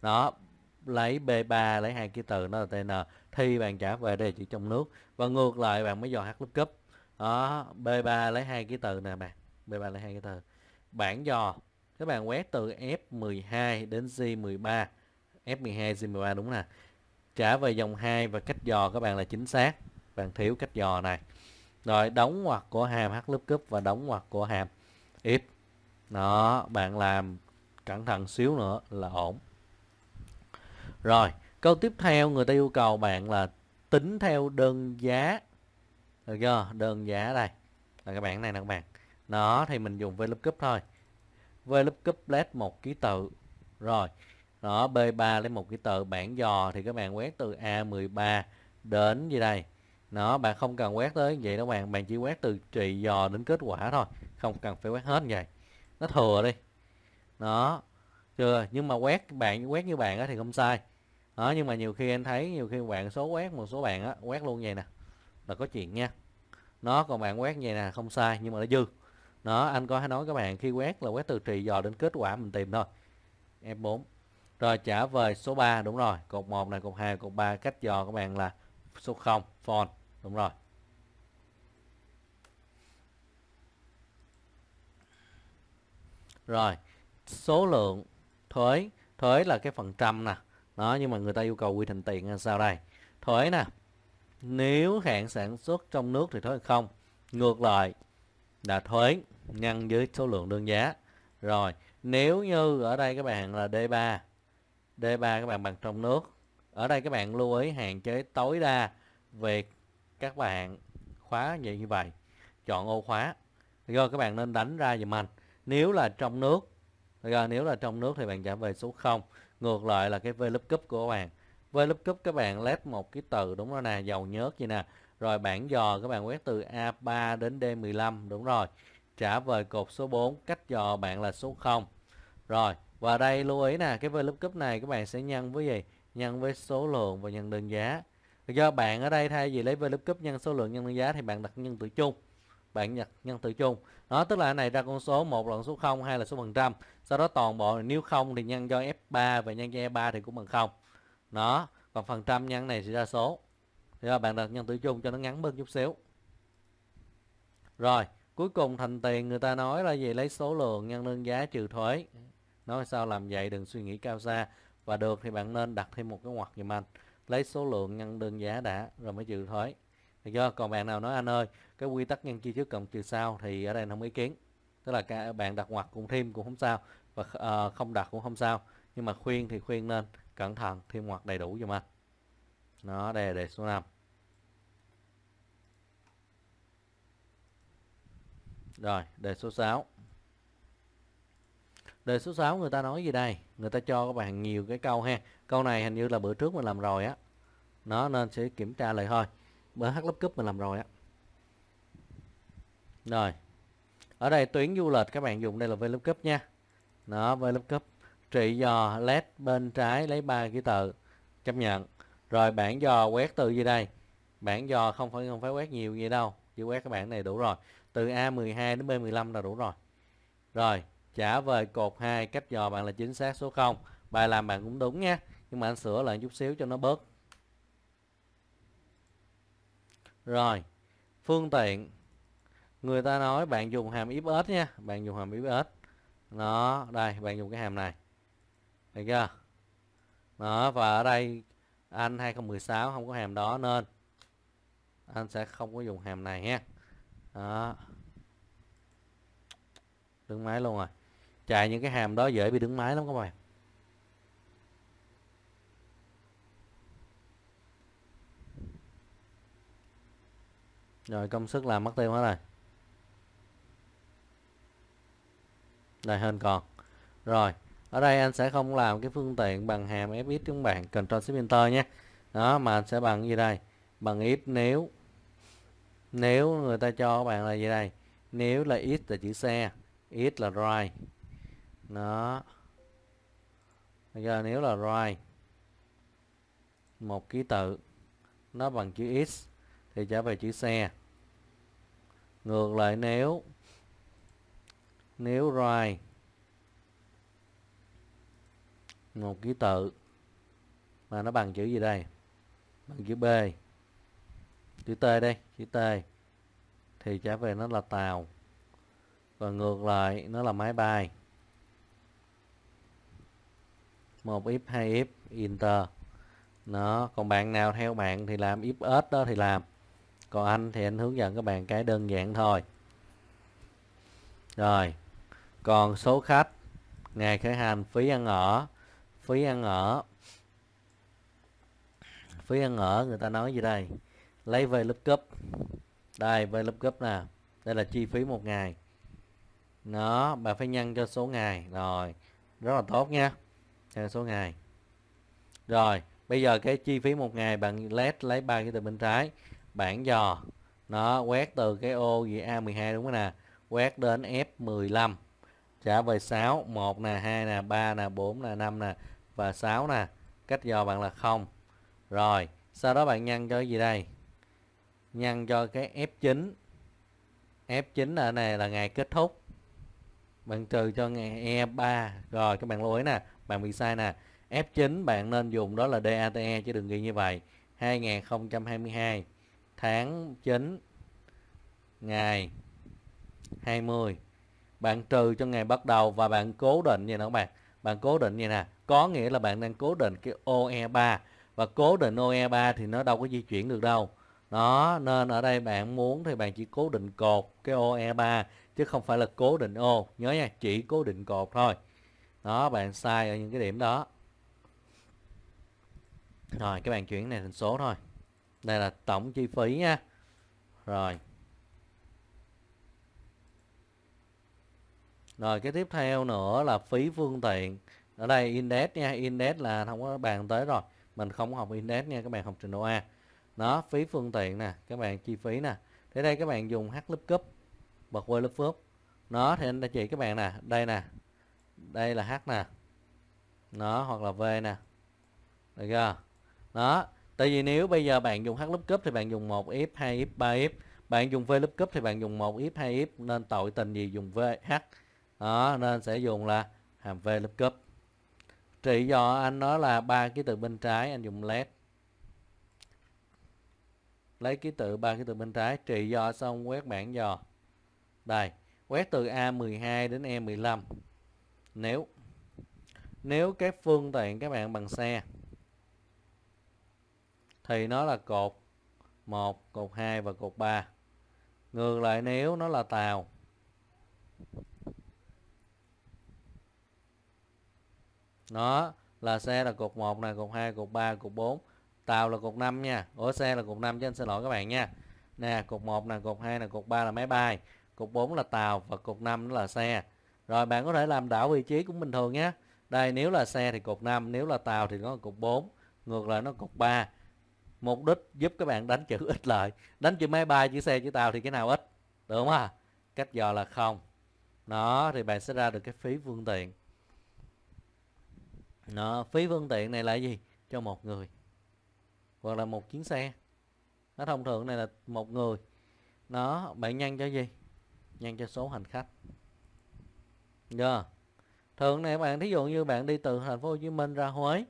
[SPEAKER 1] nó lấy b3 lấy hai cái từ nó là tn thì bạn trả về đây chỉ trong nước. Và ngược lại, bạn mới dò h lookup đó b3 lấy hai cái từ nè, bạn. B3 lấy hai cái từ. Bản dò, các bạn quét từ F12 đến G13 F12 G13 đúng nè trả về dòng 2 và cách dò các bạn là chính xác. Bạn thiếu cách dò này. Rồi, đóng ngoặc của hàm h lookup và đóng ngoặc của hàm if đó, bạn làm cẩn thận xíu nữa là ổn. Rồi, câu tiếp theo người ta yêu cầu bạn là tính theo đơn giá. Được chưa? Đơn giá đây. Là các bạn này nè các bạn. Nó thì mình dùng VLOOKUP thôi. VLOOKUP led một ký tự. Rồi đó B3 lấy một cái tờ bản dò thì các bạn quét từ A13 đến gì đây? Nó bạn không cần quét tới vậy đó bạn bạn chỉ quét từ trị dò đến kết quả thôi, không cần phải quét hết như vậy. Nó thừa đi. Đó, chưa? Nhưng mà quét bạn, quét như bạn á thì không sai. Đó, nhưng mà nhiều khi anh thấy, nhiều khi bạn số quét một số bạn á, quét luôn vậy nè, là có chuyện nha. Nó, còn bạn quét vậy nè, không sai, nhưng mà nó dư. Nó anh có hay nói các bạn khi quét là quét từ trì dò đến kết quả mình tìm thôi. F4 rồi trả về số 3 đúng rồi. Cột 1 này, cột 2 cột 3 cách dò các bạn là số 0 phone. đúng rồi. Rồi, số lượng thuế. Thuế là cái phần trăm nè. Đó, nhưng mà người ta yêu cầu quy trình tiền là sao đây? Thuế nè, nếu hạn sản xuất trong nước thì thuế không. Ngược lại, là thuế nhân với số lượng đơn giá. Rồi, nếu như ở đây các bạn là D3 D3 các bạn bằng trong nước. Ở đây các bạn lưu ý hạn chế tối đa về các bạn khóa vậy như vậy. Chọn ô khóa. Rồi, các bạn nên đánh ra dùm anh. Nếu là trong nước rồi, nếu là trong nước thì bạn trả về số 0 ngược lại là cái VLOOKUP của các bạn. VLOOKUP các bạn led một cái từ đúng rồi nè, dầu nhớt vậy nè. Rồi bảng dò các bạn quét từ A3 đến D15 đúng rồi. Trả về cột số 4 cách dò bạn là số 0 rồi và đây, lưu ý nè, cái VLOOKUP này các bạn sẽ nhân với gì? Nhân với số lượng và nhân đơn giá. Do bạn ở đây thay vì lấy VLOOKUP nhân số lượng, nhân đơn giá thì bạn đặt nhân tử chung. Bạn nhặt nhân tử chung. Đó, tức là này ra con số một là số 0 hay là số phần trăm. Sau đó toàn bộ, nếu không thì nhân cho F3 và nhân cho E3 thì cũng bằng không. Đó, còn phần trăm nhân này sẽ ra số. Thì bạn đặt nhân tử chung cho nó ngắn hơn chút xíu. Rồi, cuối cùng thành tiền người ta nói là gì? Lấy số lượng, nhân đơn giá trừ thuế nói sao làm vậy đừng suy nghĩ cao xa. Và được thì bạn nên đặt thêm một cái ngoặc giùm anh. Lấy số lượng nhân đơn giá đã rồi mới trừ thuế. Được chưa? Còn bạn nào nói anh ơi cái quy tắc nhân chia trước cộng trừ sau thì ở đây không ý kiến. Tức là các bạn đặt ngoặc cũng thêm cũng không sao và uh, không đặt cũng không sao. Nhưng mà khuyên thì khuyên nên cẩn thận thêm ngoặc đầy đủ giùm anh. Nó đây là đề số 5 rồi đề số 6 đề số 6 người ta nói gì đây? Người ta cho các bạn nhiều cái câu ha. Câu này hình như là bữa trước mình làm rồi á. Nó nên sẽ kiểm tra lại thôi. Bữa hát lớp cúp mình làm rồi á. Rồi. Ở đây tuyến du lịch các bạn dùng đây là v lớp nha. Đó v lớp trị dò led, bên trái lấy ba ký tự. Chấp nhận. Rồi bản dò quét từ gì đây? Bản dò không phải không phải quét nhiều gì đâu. Chỉ quét các bạn này đủ rồi. Từ A12 đến B15 là đủ rồi. Rồi trả về cột 2 cách dò bạn là chính xác số 0 bài làm bạn cũng đúng nha, nhưng mà anh sửa lại chút xíu cho nó bớt. Rồi, phương tiện. Người ta nói bạn dùng hàm if s nha, bạn dùng hàm if s nó đây, bạn dùng cái hàm này. Được chưa? Đó, và ở đây anh 2016 không có hàm đó nên anh sẽ không có dùng hàm này nha. Đó. Đứng máy luôn rồi chạy những cái hàm đó dễ bị đứng máy lắm các bạn. Rồi, công sức làm mất tiêu hết rồi. Đây hơn còn. Rồi, ở đây anh sẽ không làm cái phương tiện bằng hàm fx các bạn? Control Shift Enter nhé. Đó, mà anh sẽ bằng gì đây? Bằng if nếu nếu người ta cho các bạn là gì đây? Nếu là x là chữ xe x là drive đó. Bây giờ nếu là right, một ký tự, nó bằng chữ x, thì trở về chữ xe ngược lại nếu nếu right, một ký tự, mà nó bằng chữ gì đây? Bằng chữ B. Chữ T đây, chữ T. Thì trả về nó là tàu. Và ngược lại, nó là máy bay một if hai if enter nó còn bạn nào theo bạn thì làm if s đó thì làm. Còn anh thì anh hướng dẫn các bạn cái đơn giản thôi. Rồi, còn số khách. Ngày khởi hành, phí ăn ở. Phí ăn ở. Phí ăn ở, người ta nói gì đây? Lấy về lớp cấp đây, về lớp cấp nè. Đây là chi phí một ngày. Nó bạn phải nhân cho số ngày. Rồi, rất là tốt nha nhân số ngày. Rồi, bây giờ cái chi phí một ngày bạn led lấy ba cái từ bên trái bản dò, nó quét từ cái ô gì A12 đúng không nè? Quét đến F15 trả về 6 1 nè 2 nè 3 nè 4 nè 5 nè và 6 nè. Cách dò bạn là 0 rồi, sau đó bạn nhân cho cái gì đây? Nhân cho cái F9 F9 ở này là ngày kết thúc. Bạn trừ cho ngày E3 rồi, các bạn lưu ý nè bạn bị sai nè F9 bạn nên dùng đó là DATE chứ đừng ghi như vậy. 2022 tháng 9 ngày 20 bạn trừ cho ngày bắt đầu và bạn cố định như nào các bạn? Bạn cố định như nè có nghĩa là bạn đang cố định cái OE3 và cố định OE3 thì nó đâu có di chuyển được đâu. Đó, nên ở đây bạn muốn thì bạn chỉ cố định cột cái OE3 chứ không phải là cố định ô nhớ nha, chỉ cố định cột thôi đó, bạn sai ở những cái điểm đó. Rồi các bạn chuyển này thành số thôi. Đây là tổng chi phí nha. Rồi. Rồi, cái tiếp theo nữa là phí phương tiện. Ở đây index nha, index là không có bàn tới rồi. Mình không học index nha, các bạn học trình độ A. Nó phí phương tiện nè, các bạn chi phí nè. Thế đây các bạn dùng h lớp cấp bật quay lớp phước nó thì anh đã chỉ các bạn nè, đây nè đây là h nè. Nó hoặc là v nè. Được chưa? Đó, tại vì nếu bây giờ bạn dùng h lớp cấp thì bạn dùng một if 2 if 3 if. Bạn dùng v lớp cấp thì bạn dùng một if 2 if, nên tội tình gì dùng v, h. Đó, nên sẽ dùng là hàm v lớp cấp trị do anh nói là ba ký tự bên trái, anh dùng led lấy ký tự ba ký tự bên trái, trị do xong, quét bảng dò. Đây, quét từ A12 đến E15 nếu nếu cái phương tiện các bạn bằng xe thì nó là cột 1, cột 2 và cột 3 ngược lại nếu nó là tàu nó là xe là cột 1 này cột 2 cột 3 cột 4 tàu là cột 5 nha. Ủa xe là cột 5 chứ anh xin lỗi các bạn nha. Nè cột 1 nè, cột 2 nè, cột 3 là máy bay. Cột 4 là tàu và cột 5 là xe rồi, bạn có thể làm đảo vị trí cũng bình thường nhé. Đây, nếu là xe thì cột 5 nếu là tàu thì nó là cột 4 ngược lại nó cột 3 mục đích giúp các bạn đánh chữ ít lợi đánh chữ máy bay, chữ xe, chữ tàu thì cái nào ít? Được không à cách dò là không. Nó thì bạn sẽ ra được cái phí phương tiện. Nó phí phương tiện này là gì? Cho một người. Hoặc là một chuyến xe. Nó thông thường này là một người. Nó bạn nhân cho gì? Nhân cho số hành khách yeah. thường này bạn, thí dụ như bạn đi từ thành phố Hồ Chí Minh ra Huế,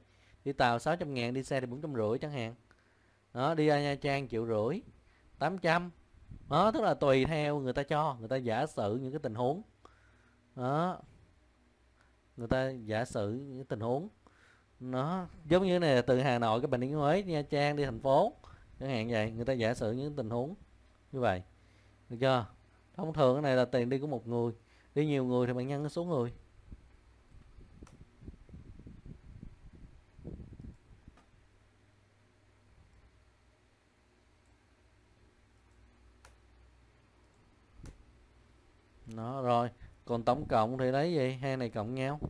[SPEAKER 1] đi tàu 600 ngàn, đi xe thì 450 chẳng hạn. Đó, đi ra Nha Trang triệu rưỡi 800 đó, tức là tùy theo người ta cho, người ta giả sử những cái tình huống. Đó. Người ta giả sử những tình huống. Nó, giống như này, từ Hà Nội các bạn đi Huế Nha Trang, đi thành phố, chẳng hạn vậy, người ta giả sử những tình huống như vậy. Được chưa? Thông thường cái này là tiền đi của một người đi nhiều người thì bạn nhân số người. Nó rồi. Còn tổng cộng thì lấy gì? Hai này cộng nhau.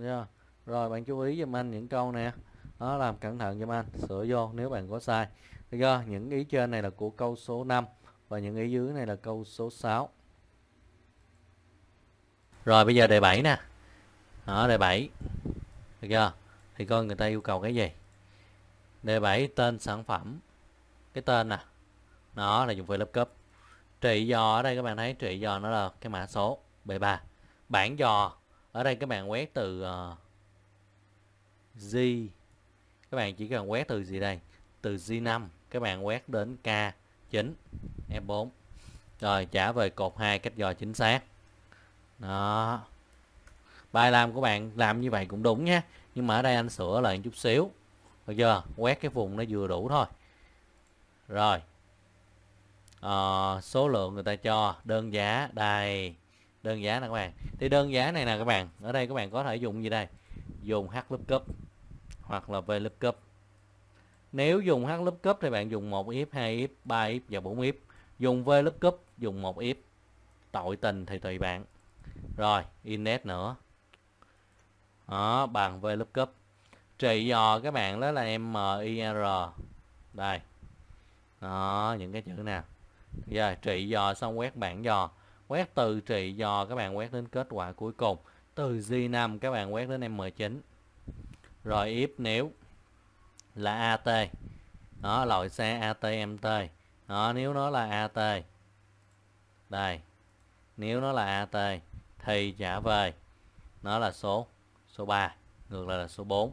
[SPEAKER 1] Yeah. rồi, bạn chú ý giùm anh những câu nè. Đó, làm cẩn thận giùm anh. Sửa vô, nếu bạn có sai. Được chưa? Những ý trên này là của câu số 5 và những ý dưới này là câu số 6 rồi bây giờ đề 7 nè. Đó đề 7 được chưa? Thì coi người ta yêu cầu cái gì. Đề 7 tên sản phẩm. Cái tên nè. Nó là dùng về lớp cấp trị dò ở đây các bạn thấy trị dò nó là cái mã số B3 bản dò ở đây các bạn quét từ ờ, uh, G các bạn chỉ cần quét từ gì đây? Từ G5 các bạn quét đến K9 F4 rồi trả về cột 2 cách dò chính xác. Đó. Bài làm của bạn làm như vậy cũng đúng nhé nhưng mà ở đây anh sửa lại chút xíu. Được chưa? Quét cái vùng nó vừa đủ thôi. Rồi. À, số lượng người ta cho đơn giá đây. Đơn giá nè các bạn. Thì đơn giá này nè các bạn ở đây các bạn có thể dùng gì đây? Dùng h lookup hoặc là v lookup nếu dùng h lookup thì bạn dùng một if 2 if 3 if và 4 if dùng v lookup dùng một if tội tình thì tùy bạn. Rồi index nữa. Đó bằng v lookup trị dò các bạn đó là mir đây. Đó, những cái chữ nào rồi trị dò xong quét bảng dò. Quét từ trị dò các bạn quét đến kết quả cuối cùng. Từ G5 các bạn quét đến M9 rồi if nếu là AT đó, loại xe ATMT đó, nếu nó là AT đây. Nếu nó là AT thì trả về. Nó là số số 3 ngược lại là số 4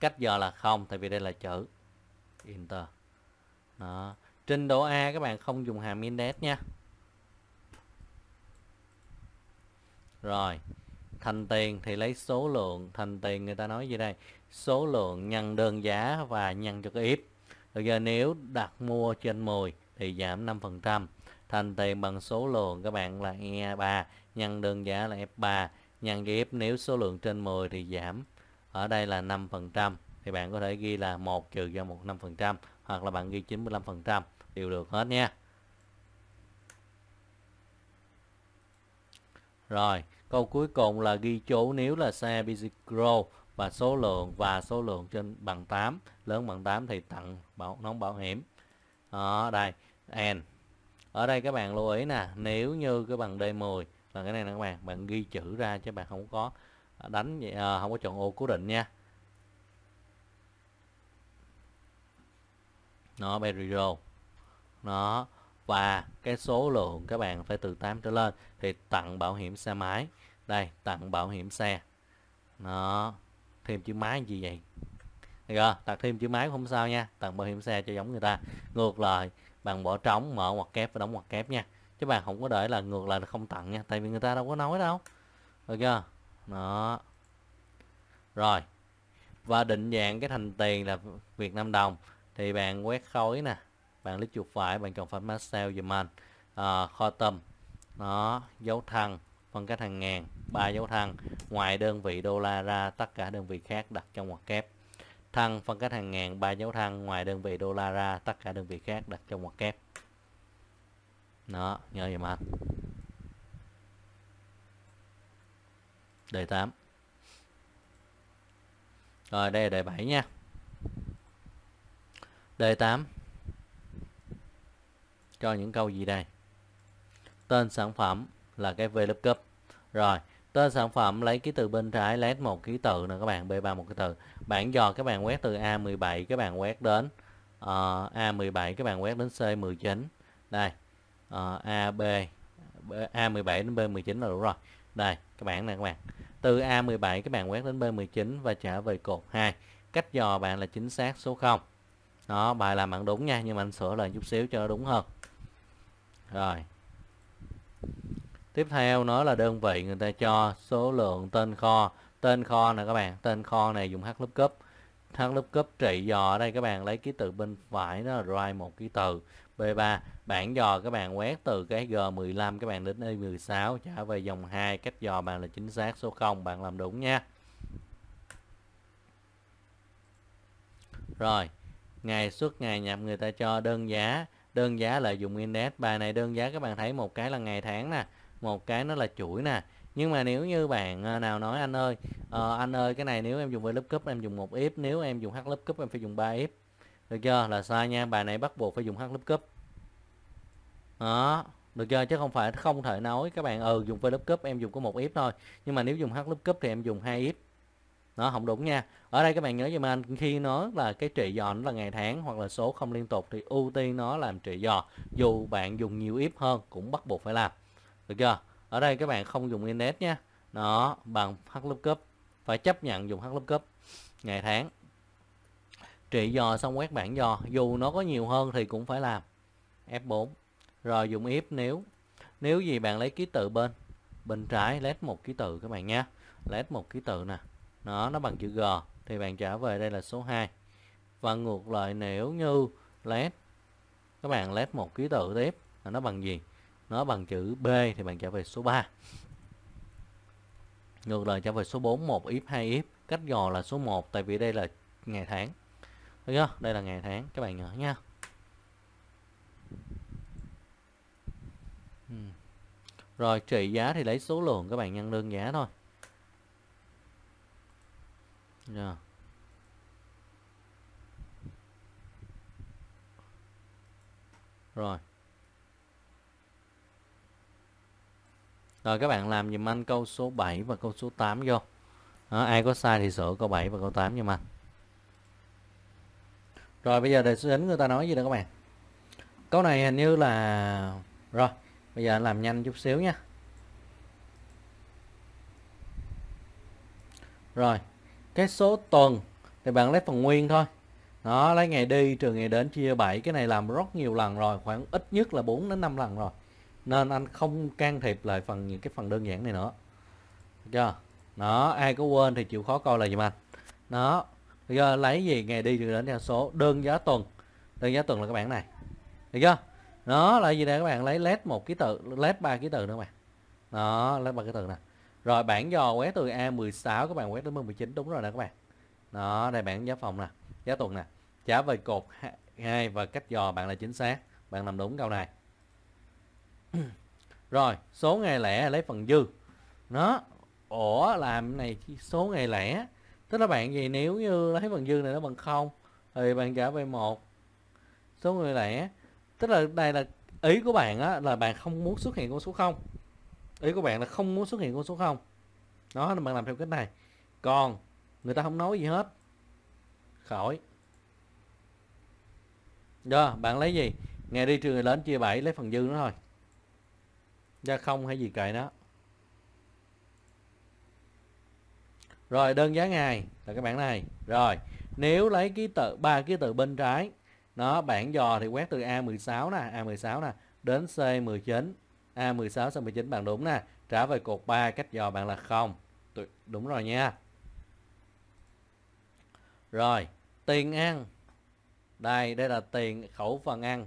[SPEAKER 1] cách giờ là không, tại vì đây là chữ. Enter. Đó. Trình độ A các bạn không dùng hàm index nha. Rồi. Thành tiền thì lấy số lượng. Thành tiền người ta nói gì đây? Số lượng nhân đơn giá và nhân cho cái if bây giờ nếu đặt mua trên 10 thì giảm 5% thành tiền bằng số lượng, các bạn là E3 nhân đơn giá là F3 nhân cho F, nếu số lượng trên 10 thì giảm. Ở đây là 5% thì bạn có thể ghi là 1 trừ cho 1 5% hoặc là bạn ghi 95% đều được hết nha. Rồi, câu cuối cùng là ghi chú nếu là xe Bicicro và số lượng và số lượng trên bằng 8 lớn bằng 8 thì tặng bảo nón bảo hiểm. Đó đây n ở đây các bạn lưu ý nè nếu như cái bằng D10 là cái này nè các bạn bạn ghi chữ ra chứ bạn không có đánh à, không có chọn ô cố định nha. Nó Beriro nó và cái số lượng các bạn phải từ 8 trở lên thì tặng bảo hiểm xe máy. Đây tặng bảo hiểm xe. Nó thêm chữ máy gì vậy? Rồi chưa tặng thêm chữ máy không sao nha. Tặng bảo hiểm xe cho giống người ta. Ngược lại bạn bỏ trống mở ngoặc kép và đóng ngoặc kép nha. Chứ bạn không có để là ngược lại là không tặng nha tại vì người ta đâu có nói đâu. Được chưa? Đó. Rồi. Và định dạng cái thành tiền là Việt Nam đồng. Thì bạn quét khối nè. Bạn click chuột phải bạn chọn format cell dùm anh. À, kho tâm nó dấu thăng phân cách hàng ngàn. Ba dấu thăng. Ngoài đơn vị đô la ra tất cả đơn vị khác đặt trong ngoặc kép thăng phân cách hàng ngàn ba dấu thăng ngoài đơn vị đô la ra tất cả đơn vị khác đặt trong ngoặc kép đó nhớ gì mà đề 8 Rồi đây là đề 7 nha. Đề 8. Cho những câu gì đây? Tên sản phẩm là cái VLOOKUP. Rồi, tên sản phẩm lấy ký tự bên trái led một ký tự nè các bạn, B3 một ký tự. Bản dò các bạn quét từ A17 các bạn quét đến uh, A17 các bạn quét đến C19. Đây. Uh, AB A17 đến B19 là đủ rồi. Đây, các bạn này các bạn. Từ A17 các bạn quét đến B19 và trả về cột 2. Cách dò bạn là chính xác số 0. Đó, bài làm bạn đúng nha, nhưng mà anh sửa lại chút xíu cho nó đúng hơn. Rồi. Tiếp theo nó là đơn vị người ta cho số lượng tên kho. Tên kho này các bạn, tên kho này dùng HLOOKUP. cấp trị dò ở đây các bạn lấy ký tự bên phải nó là write một ký tự. B3 bản dò các bạn quét từ cái G15 các bạn đến E16 trả về dòng 2 cách dò bạn là chính xác số 0 bạn làm đúng nha. Rồi, ngày xuất ngày nhập người ta cho đơn giá, đơn giá là dùng index. Bài này đơn giá các bạn thấy một cái là ngày tháng nè, một cái nó là chuỗi nè. Nhưng mà nếu như bạn à, nào nói anh ơi, uh, anh ơi cái này nếu em dùng V lớp cấp em dùng một if, nếu em dùng H lớp cấp em phải dùng 3 if. Được chưa? Là sai nha, bài này bắt buộc phải dùng H lớp cấp Đó, được chưa? Chứ không phải không thể nói các bạn ừ dùng V lớp cấp em dùng có một if thôi. Nhưng mà nếu dùng H lớp cấp thì em dùng hai if. Nó không đúng nha. Ở đây các bạn nhớ giùm anh khi nó là cái trị dò nó là ngày tháng hoặc là số không liên tục thì ưu tiên nó làm trị dò. Dù bạn dùng nhiều if hơn cũng bắt buộc phải làm. Được chưa? Ở đây các bạn không dùng index nha. Nó bằng HLOOKUP. Phải chấp nhận dùng HLOOKUP ngày tháng. Trị dò xong quét bảng dò dù nó có nhiều hơn thì cũng phải làm. F4 rồi dùng if nếu. Nếu gì bạn lấy ký tự bên. Bên trái led một ký tự các bạn nhé. Led một ký tự nè. Nó nó bằng chữ G. Thì bạn trả về đây là số 2 và ngược lại, nếu như led các bạn led một ký tự tiếp là nó bằng gì? Nó bằng chữ B thì bạn trả về số 3 ngược lại trả về số 4 1 if 2 if cách dò là số 1 tại vì đây là ngày tháng. Được chưa? Đây là ngày tháng, các bạn nhớ nha. Ừ. rồi, trị giá thì lấy số lượng, các bạn nhân đơn giá thôi. Yeah. rồi. Rồi các bạn làm dùm anh câu số 7 và câu số 8 vô. Đó, ai có sai thì sửa câu 7 và câu 8 dùm anh. Rồi bây giờ đề số 9 người ta nói gì đó các bạn? Câu này hình như là rồi bây giờ anh làm nhanh chút xíu nha. Rồi cái số tuần thì bạn lấy phần nguyên thôi. Đó, lấy ngày đi trừ ngày đến chia 7 cái này làm rất nhiều lần rồi khoảng ít nhất là 4 đến 5 lần rồi nên anh không can thiệp lại phần, những cái phần đơn giản này nữa. Được chưa? Nó ai có quên thì chịu khó coi là giùm anh nó được chưa? Lấy gì, ngày đi trừ đến theo số. Đơn giá tuần. Đơn giá tuần là các bạn này. Được chưa? Nó là gì đây các bạn? Lấy led một ký tự, led ba ký tự nữa các bạn. Đó, led ba ký tự nè. Rồi bản dò quét từ A16 các bạn quét đến 19 đúng rồi nè các bạn. Đó, đây bản giá phòng nè, giá tuần nè. Trả về cột 2 và cách dò bạn là chính xác. Bạn làm đúng câu này. Ừ. rồi, số ngày lẻ lấy phần dư. Nó, ủa, làm này số ngày lẻ? Tức là bạn gì, nếu như lấy phần dư này nó bằng không, thì bạn trả về một. Số người lẻ, tức là đây là ý của bạn á, là bạn không muốn xuất hiện con số không. Ý của bạn là không muốn xuất hiện con số không. Đó là bạn làm theo cách này. Còn, người ta không nói gì hết. Khỏi. Rồi, bạn lấy gì? Ngày đi trừ ngày đến chia 7 lấy phần dư nữa thôi ra không hay gì kệ nó. Rồi, đơn giá ngày là cái bảng này. Rồi, nếu lấy ký tự, ba ký tự bên trái, nó bảng dò thì quét từ A16 nè A16 nè, đến C19 A16 C19 bạn đúng nè. Trả về cột 3 cách dò bạn là không. Đúng rồi nha. Rồi, tiền ăn. Đây đây là tiền, khẩu phần ăn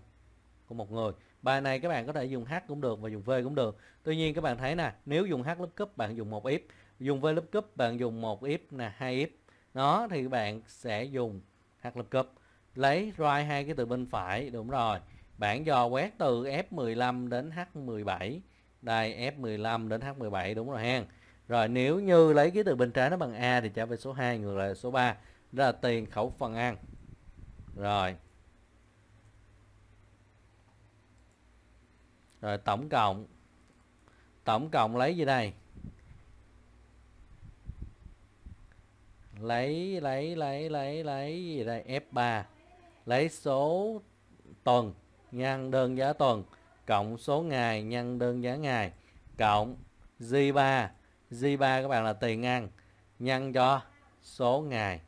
[SPEAKER 1] của một người bài này các bạn có thể dùng H cũng được và dùng V cũng được. Tuy nhiên các bạn thấy nè, nếu dùng H lookup bạn dùng một if dùng V lớp cấp bạn dùng một if nè, hai if nó thì bạn sẽ dùng H lớp cấp lấy right hai cái từ bên phải, đúng rồi. Bạn dò quét từ F15 đến H17 đây F15 đến H17 đúng rồi hen. Rồi, nếu như lấy cái từ bên trái nó bằng A thì trả về số 2 ngược lại số 3 đó là tiền khẩu phần ăn. Rồi. Rồi tổng cộng. Tổng cộng lấy gì đây? Lấy lấy lấy lấy lấy gì đây? F3 lấy số tuần, nhân đơn giá tuần. Cộng số ngày, nhân đơn giá ngày. Cộng G3 G3 các bạn là tiền ăn. Nhân cho số ngày.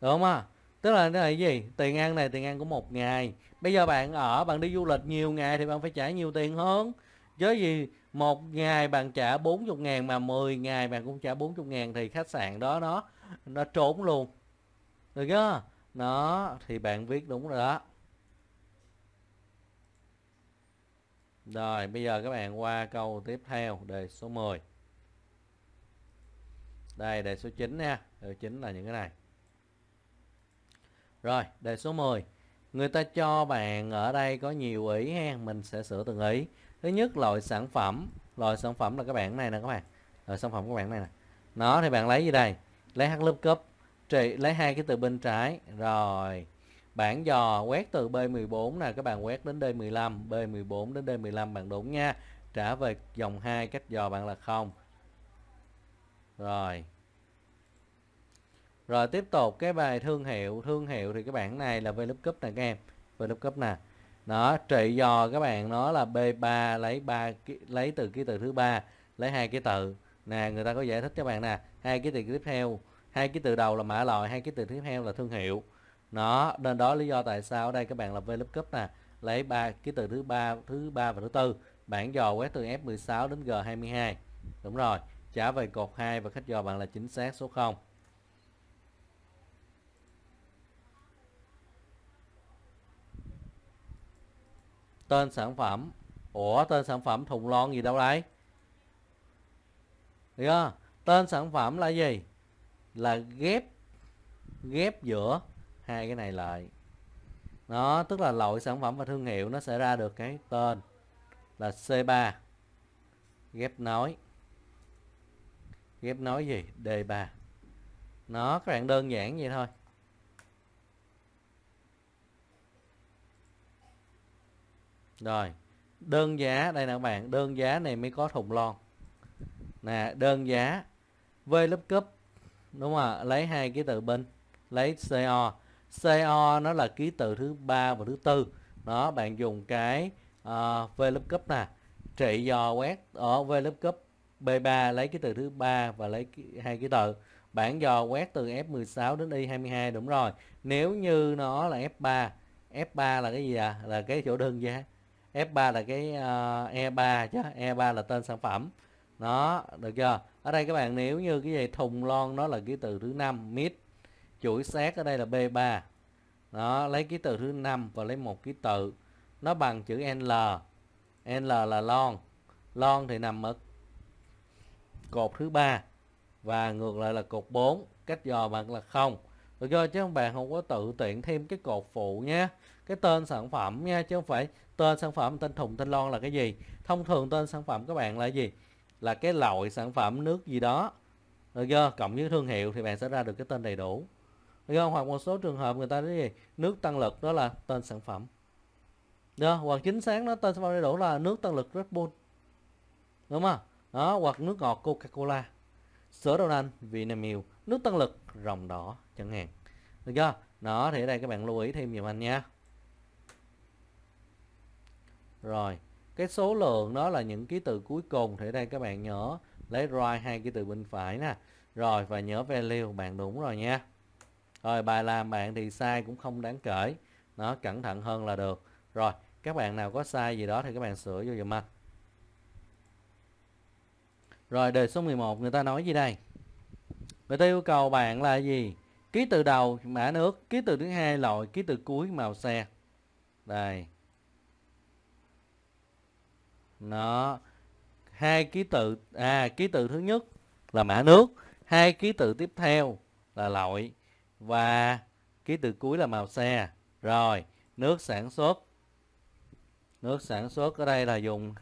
[SPEAKER 1] Đúng không? Tức là cái này gì? Tiền ăn này, tiền ăn của một ngày bây giờ bạn ở, bạn đi du lịch nhiều ngày thì bạn phải trả nhiều tiền hơn. Chứ gì, một ngày bạn trả 40 ngàn mà 10 ngày bạn cũng trả 40 ngàn thì khách sạn đó nó nó trốn luôn. Được chưa? Nó thì bạn viết đúng rồi đó. Rồi, bây giờ các bạn qua câu tiếp theo, đề số 10 đây, đề số 9 nha. Đề số 9 là những cái này. Rồi, đề số 10 người ta cho bạn ở đây có nhiều ý ha, mình sẽ sửa từng ý. Thứ nhất, loại sản phẩm. Loại sản phẩm là các bạn này nè các bạn. Loại sản phẩm các bạn này nè. Nó thì bạn lấy gì đây? Lấy h lớp cấp trị lấy hai cái từ bên trái. Rồi, bảng dò quét từ B14 nè. Các bạn quét đến D15 B14 đến D15 bạn đúng nha. Trả về dòng 2 cách dò bạn là không. Rồi rồi tiếp tục cái bài thương hiệu. Thương hiệu thì cái bảng này là VLOOKUP nè các em. VLOOKUP nè. Nó trị dò các bạn nó là B3 lấy 3 lấy từ ký tự thứ ba, lấy hai ký tự nè, người ta có giải thích cho bạn nè, hai ký từ tiếp theo, hai ký từ đầu là mã loại, hai ký từ tiếp theo là thương hiệu. Nó nên đó lý do tại sao ở đây các bạn là VLOOKUP nè, lấy ba ký từ thứ ba thứ ba và thứ tư. Bản dò quét từ F16 đến G22 đúng rồi, trả về cột 2 và khách dò bạn là chính xác số 0 tên sản phẩm. Ủa, tên sản phẩm thùng lon gì đâu đấy được chưa? Tên sản phẩm là gì? Là ghép ghép giữa hai cái này lại. Nó tức là loại sản phẩm và thương hiệu nó sẽ ra được cái tên là C3 ghép nối. Ghép nối gì? D3 nó các bạn đơn giản vậy thôi. Rồi đơn giá đây nè các bạn đơn giá này mới có thùng lon. Nè đơn giá V lớp cấp đúng không ạ? Lấy hai ký tự bên lấy CO CO nó là ký tự thứ ba và thứ tư. Đó bạn dùng cái ờ, uh, V lớp cấp nè trị dò quét ở V lớp cấp B3 lấy ký tự thứ ba và lấy hai ký tự. Bản dò quét từ F16 đến Y22 đúng rồi. Nếu như nó là F3 F3 là cái gì à là cái chỗ đơn giá. F3 là cái ờ, uh, E3 chứ E3 là tên sản phẩm. Đó được chưa? Ở đây các bạn nếu như cái gì thùng lon nó là ký từ thứ năm mid chuỗi xét ở đây là B3 đó lấy ký từ thứ năm và lấy một ký tự. Nó bằng chữ L. L là lon. Lon thì nằm ở cột thứ ba và ngược lại là cột 4 cách dò bằng là không. Được chưa? Chứ các bạn không có tự tiện thêm cái cột phụ nhé. Cái tên sản phẩm nha chứ không phải tên sản phẩm, tên thùng, tên lon là cái gì? Thông thường tên sản phẩm các bạn là gì? Là cái loại sản phẩm nước gì đó. Được chưa? Cộng với thương hiệu thì bạn sẽ ra được cái tên đầy đủ. Được chưa hoặc một số trường hợp người ta nói gì? Nước tăng lực đó là tên sản phẩm. Được hoặc chính xác nó tên sản phẩm đầy đủ là nước tăng lực Red Bull. Đúng không? Đó, hoặc nước ngọt Coca-Cola. Sữa đậu nành, Vinamilk, nước tăng lực rồng đỏ, chẳng hạn. Được chưa? Đó, thì ở đây các bạn lưu ý thêm giùm anh nha rồi, cái số lượng đó là những ký tự cuối cùng. Thì đây các bạn nhớ lấy right hai ký tự bên phải nè. Rồi, và nhớ value, bạn đúng rồi nha. Rồi, bài làm bạn thì sai cũng không đáng kể. Nó cẩn thận hơn là được. Rồi, các bạn nào có sai gì đó thì các bạn sửa vô dùm anh. Rồi, đề số 11 người ta nói gì đây? Người ta yêu cầu bạn là gì? Ký từ đầu mã nước, ký từ thứ hai loại, ký từ cuối màu xe. Đây nó, hai ký tự à ký tự thứ nhất là mã nước, hai ký tự tiếp theo là loại và ký tự cuối là màu xe. Rồi, nước sản xuất, nước sản xuất ở đây là dùng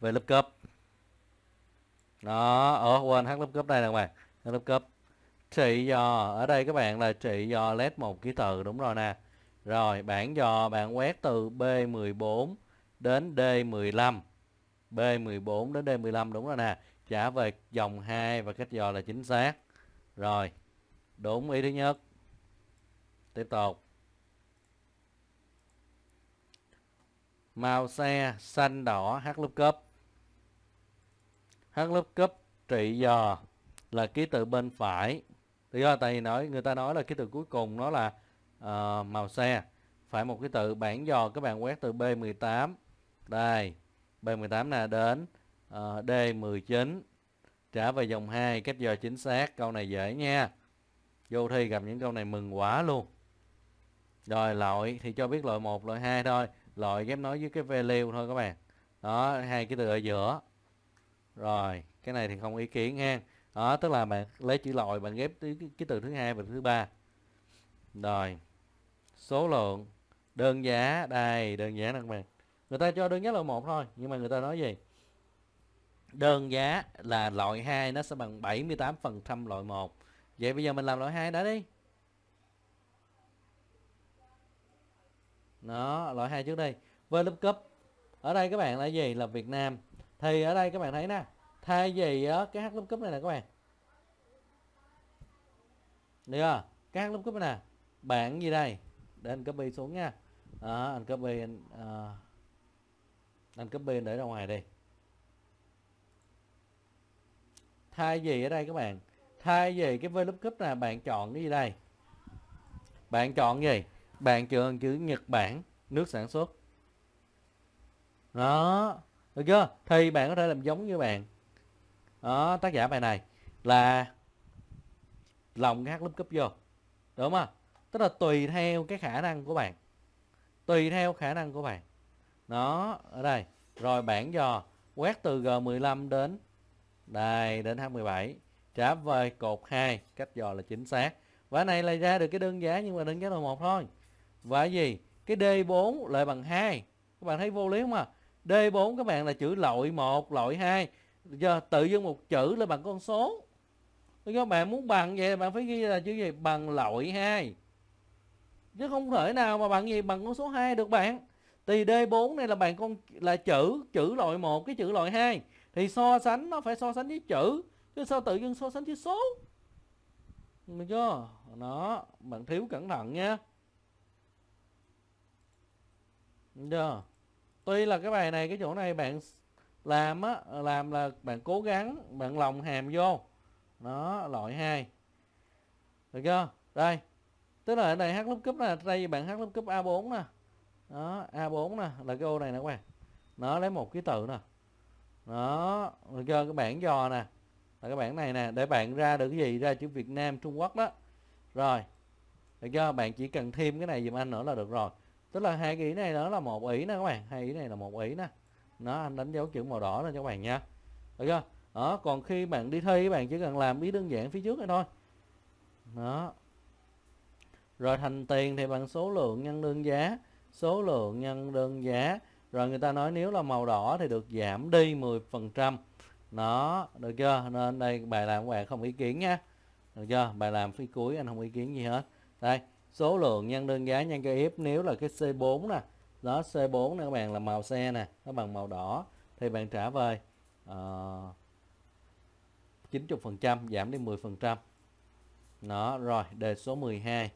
[SPEAKER 1] về lớp cấp đó ở quên h lớp cấp đây nè các bạn h lớp cấp trị dò ở đây các bạn là trị dò led một ký tự, đúng rồi nè. Rồi, bản dò bạn quét từ B14 đến D15. B14 đến D15 đúng rồi nè. Trả về dòng 2 và cách dò là chính xác. Rồi đúng ý thứ nhất. Tiếp tục. Màu xe xanh đỏ H lớp cấp H lớp cấp trị dò là ký tự bên phải. Lý do tại vì nói người ta nói là ký tự cuối cùng nó là uh, màu xe. Phải một ký tự bản dò các bạn quét từ B18 đây B18 là đến ờ, uh, D19 trả về dòng 2 cách giờ chính xác. Câu này dễ nha. Vô thi gặp những câu này mừng quá luôn. Rồi loại thì cho biết loại 1 loại 2 thôi. Loại ghép nói với cái value thôi các bạn. Đó hai cái từ ở giữa. Rồi cái này thì không ý kiến ha. Đó tức là bạn lấy chữ loại bạn ghép cái, cái từ thứ hai và thứ ba. Rồi số lượng. Đơn giá đây đơn giá nè các bạn người ta cho đơn giá loại một thôi nhưng mà người ta nói gì? Đơn giá là loại 2 nó sẽ bằng 78% loại 1 vậy bây giờ mình làm loại 2 đã đi. Đó loại 2 trước đây với lớp cấp ở đây các bạn là gì? Là Việt Nam. Thì ở đây các bạn thấy nè thay gì á cái hát lớp cấp này nè các bạn. Được chưa? Cái hát lớp cấp này nè bạn gì đây? Để anh copy xuống nha. Đó, anh copy anh uh, anh bên để ra ngoài đi. Thay gì ở đây các bạn? Thay gì cái VLOOKUP là bạn chọn cái gì đây? Bạn chọn gì? Bạn chọn chữ Nhật Bản, nước sản xuất. Đó, được chưa? Thì bạn có thể làm giống như bạn. Đó, tác giả bài này là lòng hát lớp cấp vô. Đúng không? Tức là tùy theo cái khả năng của bạn. Tùy theo khả năng của bạn đó, ở đây. Rồi bản dò quét từ G15 đến, đây, đến H17 trả về cột 2 cách dò là chính xác. Và này là ra được cái đơn giá, nhưng mà đơn giá là một thôi. Và gì? Cái D4 lại bằng 2 các bạn thấy vô lý không à? D4 các bạn là chữ lội 1 lội 2 giờ tự dưng một chữ là bằng con số. Các bạn muốn bằng vậy bạn phải ghi là chữ gì? Bằng lội 2 chứ không thể nào mà bằng gì? Bằng con số 2 được bạn thì D4 này là bạn con, là chữ chữ loại 1 cái chữ loại 2 thì so sánh, nó phải so sánh với chữ, chứ sao tự dưng so sánh với số? Được chưa? Nó bạn thiếu cẩn thận nha. Được chưa? Tuy là cái bài này, cái chỗ này bạn làm á, làm là bạn cố gắng, bạn lòng hàm vô. Nó loại hai. Được chưa? Đây. Tức là ở đây hát lớp cấp là, đây bạn hát lớp cấp a4 nè đó a4 nè, là cái ô này nè các bạn. Nó lấy một ký tự nè. Đó được chưa cái bảng dò nè. Là cái bảng này nè, để bạn ra được cái gì? Ra chữ Việt Nam, Trung Quốc đó. Rồi được chưa bạn chỉ cần thêm cái này dùm anh nữa là được rồi. Tức là hai cái ý này đó là một ý nè các bạn. Hai ý này là một ý nè. Nó, anh đánh dấu chữ màu đỏ lên cho các bạn nha. Được chưa? Đó, còn khi bạn đi thi, bạn chỉ cần làm ý đơn giản phía trước này thôi. Đó. Rồi thành tiền thì bằng số lượng nhân đơn giá số lượng nhân đơn giá. Rồi người ta nói nếu là màu đỏ thì được giảm đi 10% nó được chưa? Nên đây bài làm của bạn không ý kiến nha được chưa? Bài làm phía cuối anh không ý kiến gì hết. Đây số lượng nhân đơn giá nhân cho ép nếu là cái C4 nè. Đó C4 nè các bạn là màu xe nè nó bằng màu đỏ. Thì bạn trả về ờ, uh, 90% giảm đi 10% đó rồi đề số 12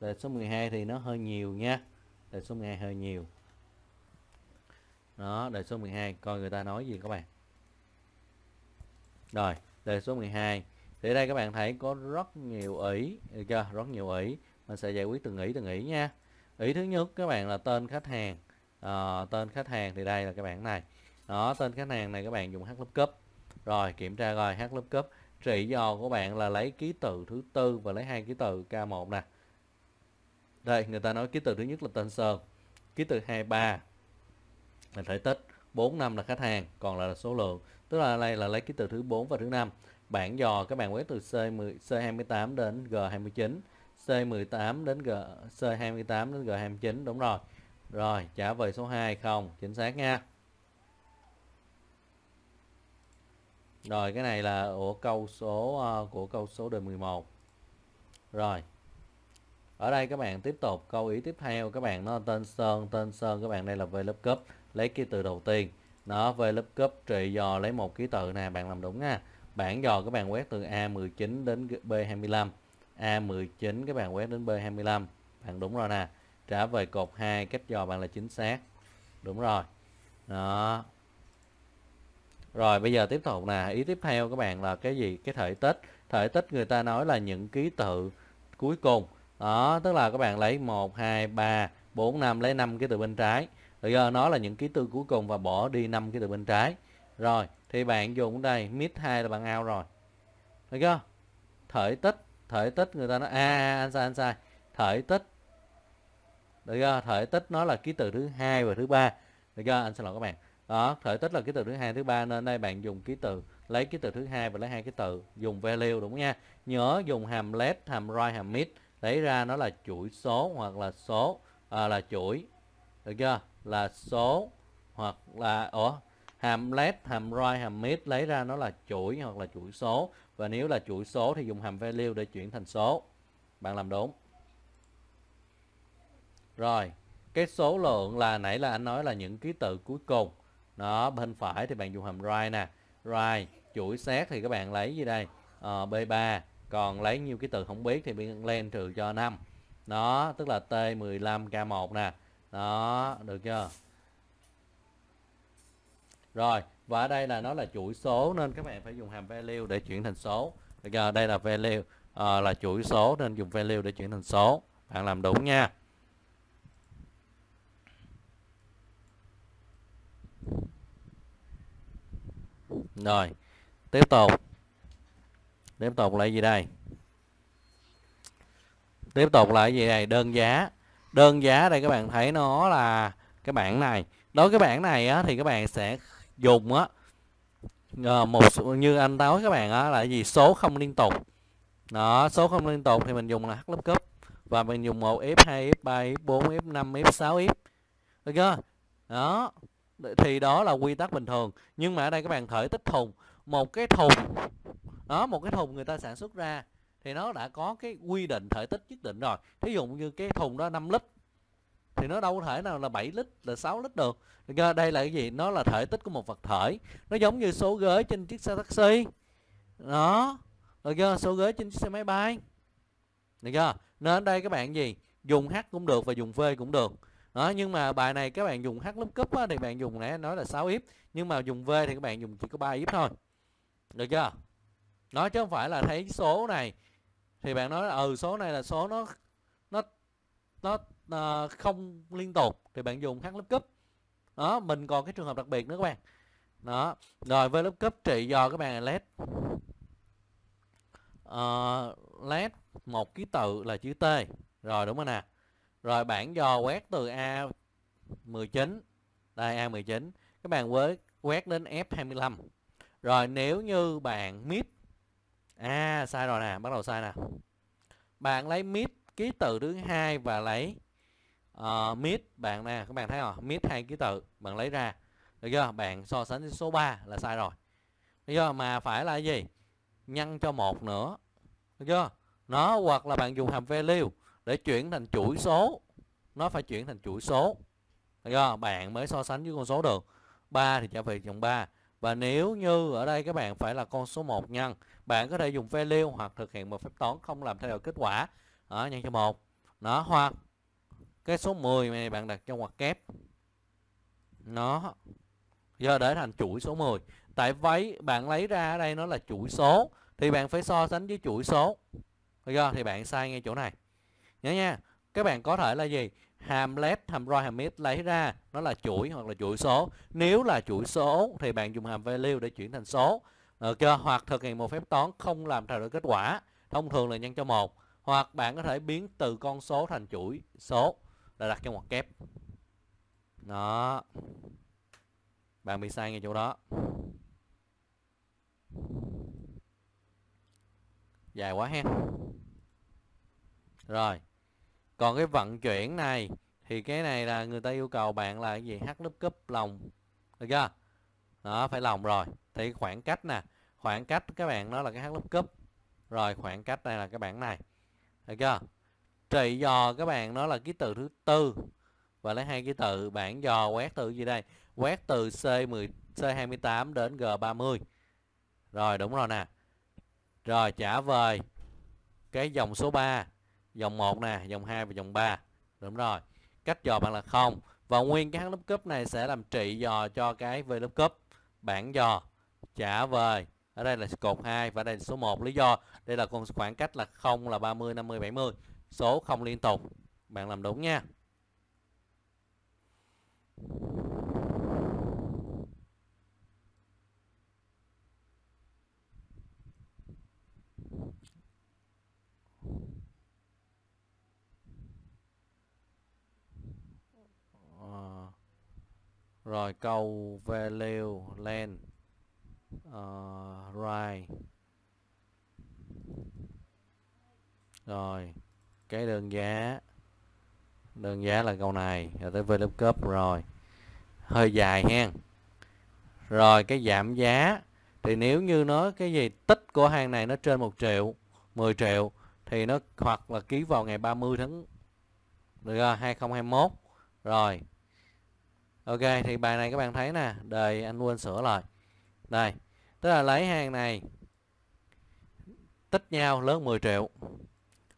[SPEAKER 1] đề số 12 thì nó hơi nhiều nha đề số 12 hơi nhiều. Đó đề số 12 coi người ta nói gì các bạn. Rồi đề số 12 thì đây các bạn thấy có rất nhiều ý được chưa? Rất nhiều ý. Mình sẽ giải quyết từng ý từng ý nha. Ý thứ nhất các bạn là tên khách hàng. À, tên khách hàng thì đây là các bạn này. Đó tên khách hàng này các bạn dùng h lớp cấp rồi kiểm tra coi h lớp cấp trị dò của bạn là lấy ký tự thứ tư và lấy hai ký tự k1 nè đây người ta nói ký tự thứ nhất là tên sơn ký tự 23 là thể tích 4 năm là khách hàng còn lại là số lượng. Tức là đây là lấy ký tự thứ 4 và thứ năm. Bản dò các bạn quét từ C10 C28 đến G29 C18 đến G C28 đến G29 đúng rồi. Rồi trả về số 2 không chính xác nha. Rồi cái này là của câu số uh, của câu số đề 11 rồi ở đây các bạn tiếp tục câu ý tiếp theo. Các bạn nó tên sơn tên sơn, các bạn đây là VLOOKUP lấy ký tự đầu tiên. Nó VLOOKUP trị dò lấy một ký tự nè, bạn làm đúng nha. Bản dò các bạn quét từ A19 đến B25 A19 các bạn quét đến B25 bạn đúng rồi nè. Trả về cột 2 cách dò bạn là chính xác. Đúng rồi. Đó. Rồi, bây giờ tiếp tục nè. Ý tiếp theo các bạn là cái gì? Cái thể tích. Thể tích người ta nói là những ký tự cuối cùng đó tức là các bạn lấy 1 2 3 4 5 lấy 5 ký tự bên trái. Rồi giờ nó là những ký tự cuối cùng và bỏ đi 5 ký tự bên trái. Rồi thì bạn dùng đây mid 2 là bạn out rồi. Được chưa? Thể tích thể tích người ta nói a à, anh sai anh sai. Thể tích được chưa? Thể tích nó là ký tự thứ hai và thứ ba. Được chưa? Anh xin lỗi các bạn. Đó thể tích là ký tự thứ hai thứ ba nên đây bạn dùng ký tự lấy ký tự thứ hai và lấy hai ký tự dùng value đúng nha. Nhớ dùng hàm left hàm right hàm mid lấy ra nó là chuỗi số hoặc là số à, là chuỗi. Được chưa? Là số hoặc là ủa hàm led hàm right hàm mid lấy ra nó là chuỗi hoặc là chuỗi số. Và nếu là chuỗi số thì dùng hàm value để chuyển thành số. Bạn làm đúng. Rồi cái số lượng là nãy là anh nói là những ký tự cuối cùng. Nó bên phải thì bạn dùng hàm right nè. Right chuỗi xét thì các bạn lấy gì đây? Ờ, à, b3 còn lấy nhiêu ký tự không biết thì biên lên trừ cho 5 nó tức là t15 k1 nè. Đó được chưa? Rồi và ở đây là nó là chuỗi số nên các bạn phải dùng hàm value để chuyển thành số. Được chưa đây là value uh, là chuỗi số nên dùng value để chuyển thành số. Bạn làm đúng nha. Rồi tiếp tục tiếp tục là gì đây? Tiếp tục là gì đây? Đơn giá. Đơn giá đây các bạn thấy nó là cái bảng này. Đối với cái bảng này á, thì các bạn sẽ dùng á ờ, một như anh nói các bạn á là gì? Số không liên tục. Đó số không liên tục thì mình dùng là h lớp cấp và mình dùng một f 2 f 3 f 4 f 5 f 6 f. Được chưa? Đó. Thì đó là quy tắc bình thường. Nhưng mà ở đây các bạn thể tích thùng. Một cái thùng đó một cái thùng người ta sản xuất ra thì nó đã có cái quy định thể tích nhất định rồi. Thí dụ như cái thùng đó 5 lít thì nó đâu có thể nào là 7 lít là 6 lít được. Đây là cái gì? Nó là thể tích của một vật thể. Nó giống như số ghế trên chiếc xe taxi. Đó được chưa số ghế trên chiếc xe máy bay. Được chưa? Nên đây các bạn gì? Dùng h cũng được và dùng v cũng được. Đó nhưng mà bài này các bạn dùng h lớp cấp á, thì bạn dùng nãy nói là 6 if nhưng mà dùng v thì các bạn dùng chỉ có 3 if thôi. Được chưa? Nó chứ không phải là thấy số này. Thì bạn nói là ừ số này là số nó nó nó uh, không liên tục. Thì bạn dùng khác lớp cấp đó mình còn cái trường hợp đặc biệt nữa các bạn. Đó rồi với lớp cấp trị do các bạn là led. Uh, led một ký tự là chữ t. Rồi đúng không nè. Rồi bản dò quét từ A19 đây A19 các bạn với quét đến F25 rồi nếu như bạn miss à sai rồi nè bắt đầu sai nè. Bạn lấy mid ký tự thứ hai và lấy ờ, uh, mid bạn nè các bạn thấy không? Mid hai ký tự bạn lấy ra. Được chưa? Bạn so sánh với số 3 là sai rồi. Được chưa? Mà phải là gì? Nhân cho một nữa. Được chưa? Nó hoặc là bạn dùng hàm value để chuyển thành chuỗi số. Nó phải chuyển thành chuỗi số. Được chưa? Bạn mới so sánh với con số được. 3 thì trả về dòng 3 và nếu như ở đây các bạn phải là con số 1 nhân bạn có thể dùng value hoặc thực hiện một phép toán không làm thay đổi kết quả. Đó, nhân cho một. Nó hoặc cái số 10 này bạn đặt trong ngoặc kép. Nó giờ để thành chuỗi số 10 tại váy bạn lấy ra ở đây nó là chuỗi số thì bạn phải so sánh với chuỗi số. Được chưa? Thì bạn sai ngay chỗ này. Nhớ nha các bạn có thể là gì? Hàm left hàm right hàm mid lấy ra nó là chuỗi hoặc là chuỗi số. Nếu là chuỗi số thì bạn dùng hàm value để chuyển thành số. Ờ, được chưa hoặc thực hiện một phép toán không làm thay đổi kết quả, thông thường là nhân cho một, hoặc bạn có thể biến từ con số thành chuỗi số, là đặt trong ngoặc kép. Đó. Bạn bị sai ngay chỗ đó. Dài quá ha rồi, còn cái vận chuyển này, thì cái này là người ta yêu cầu bạn là cái gì? H lớp cấp lòng. Được chưa? Đó, phải lòng rồi thì khoảng cách nè, khoảng cách các bạn đó là cái hát lớp cúp. Rồi khoảng cách đây là cái bảng này được chưa? Trị dò các bạn nó là ký tự thứ tư và lấy hai ký tự, bảng dò quét từ gì đây? Quét từ C10 C28 đến G30 rồi, đúng rồi nè. Rồi, trả về cái dòng số 3 dòng 1 nè, dòng 2 và dòng 3 đúng rồi. Cách dò bạn là không. Và nguyên cái hát lớp cúp này sẽ làm trị dò cho cái VLOOKUP bảng dò trả về ở đây là cột 2 và đây là số 1 lý do, đây là con khoảng cách là 0 là 30 50 70 số không liên tục. Bạn làm đúng nha. Ờ. Rồi, câu value, land uh, right. Rồi cái đơn giá. Đơn giá là câu này rồi tới VLOOKUP rồi. Hơi dài hen. Rồi cái giảm giá. Thì nếu như nó cái gì tích của hàng này nó trên 1 triệu 10 triệu thì nó hoặc là ký vào ngày 30 tháng được rồi 2021 rồi. Ok thì bài này các bạn thấy nè. Đời anh quên sửa lại đây tức là lấy hàng này, tích nhau lớn 10 triệu.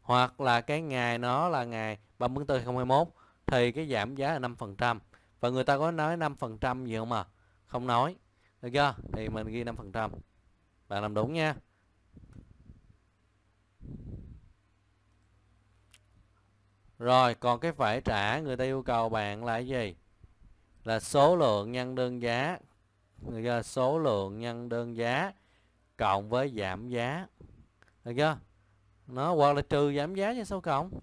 [SPEAKER 1] Hoặc là cái ngày nó là ngày 30 tháng 4 2021 thì cái giảm giá là 5% và người ta có nói 5% gì không à? Không nói. Được chưa? Thì mình ghi 5% bạn làm đúng nha. Rồi, còn cái phải trả người ta yêu cầu bạn là cái gì? Là số lượng nhân đơn giá được chưa? số lượng nhân đơn giá cộng với giảm giá. Được chưa? Nó hoặc là trừ giảm giá cho số cộng?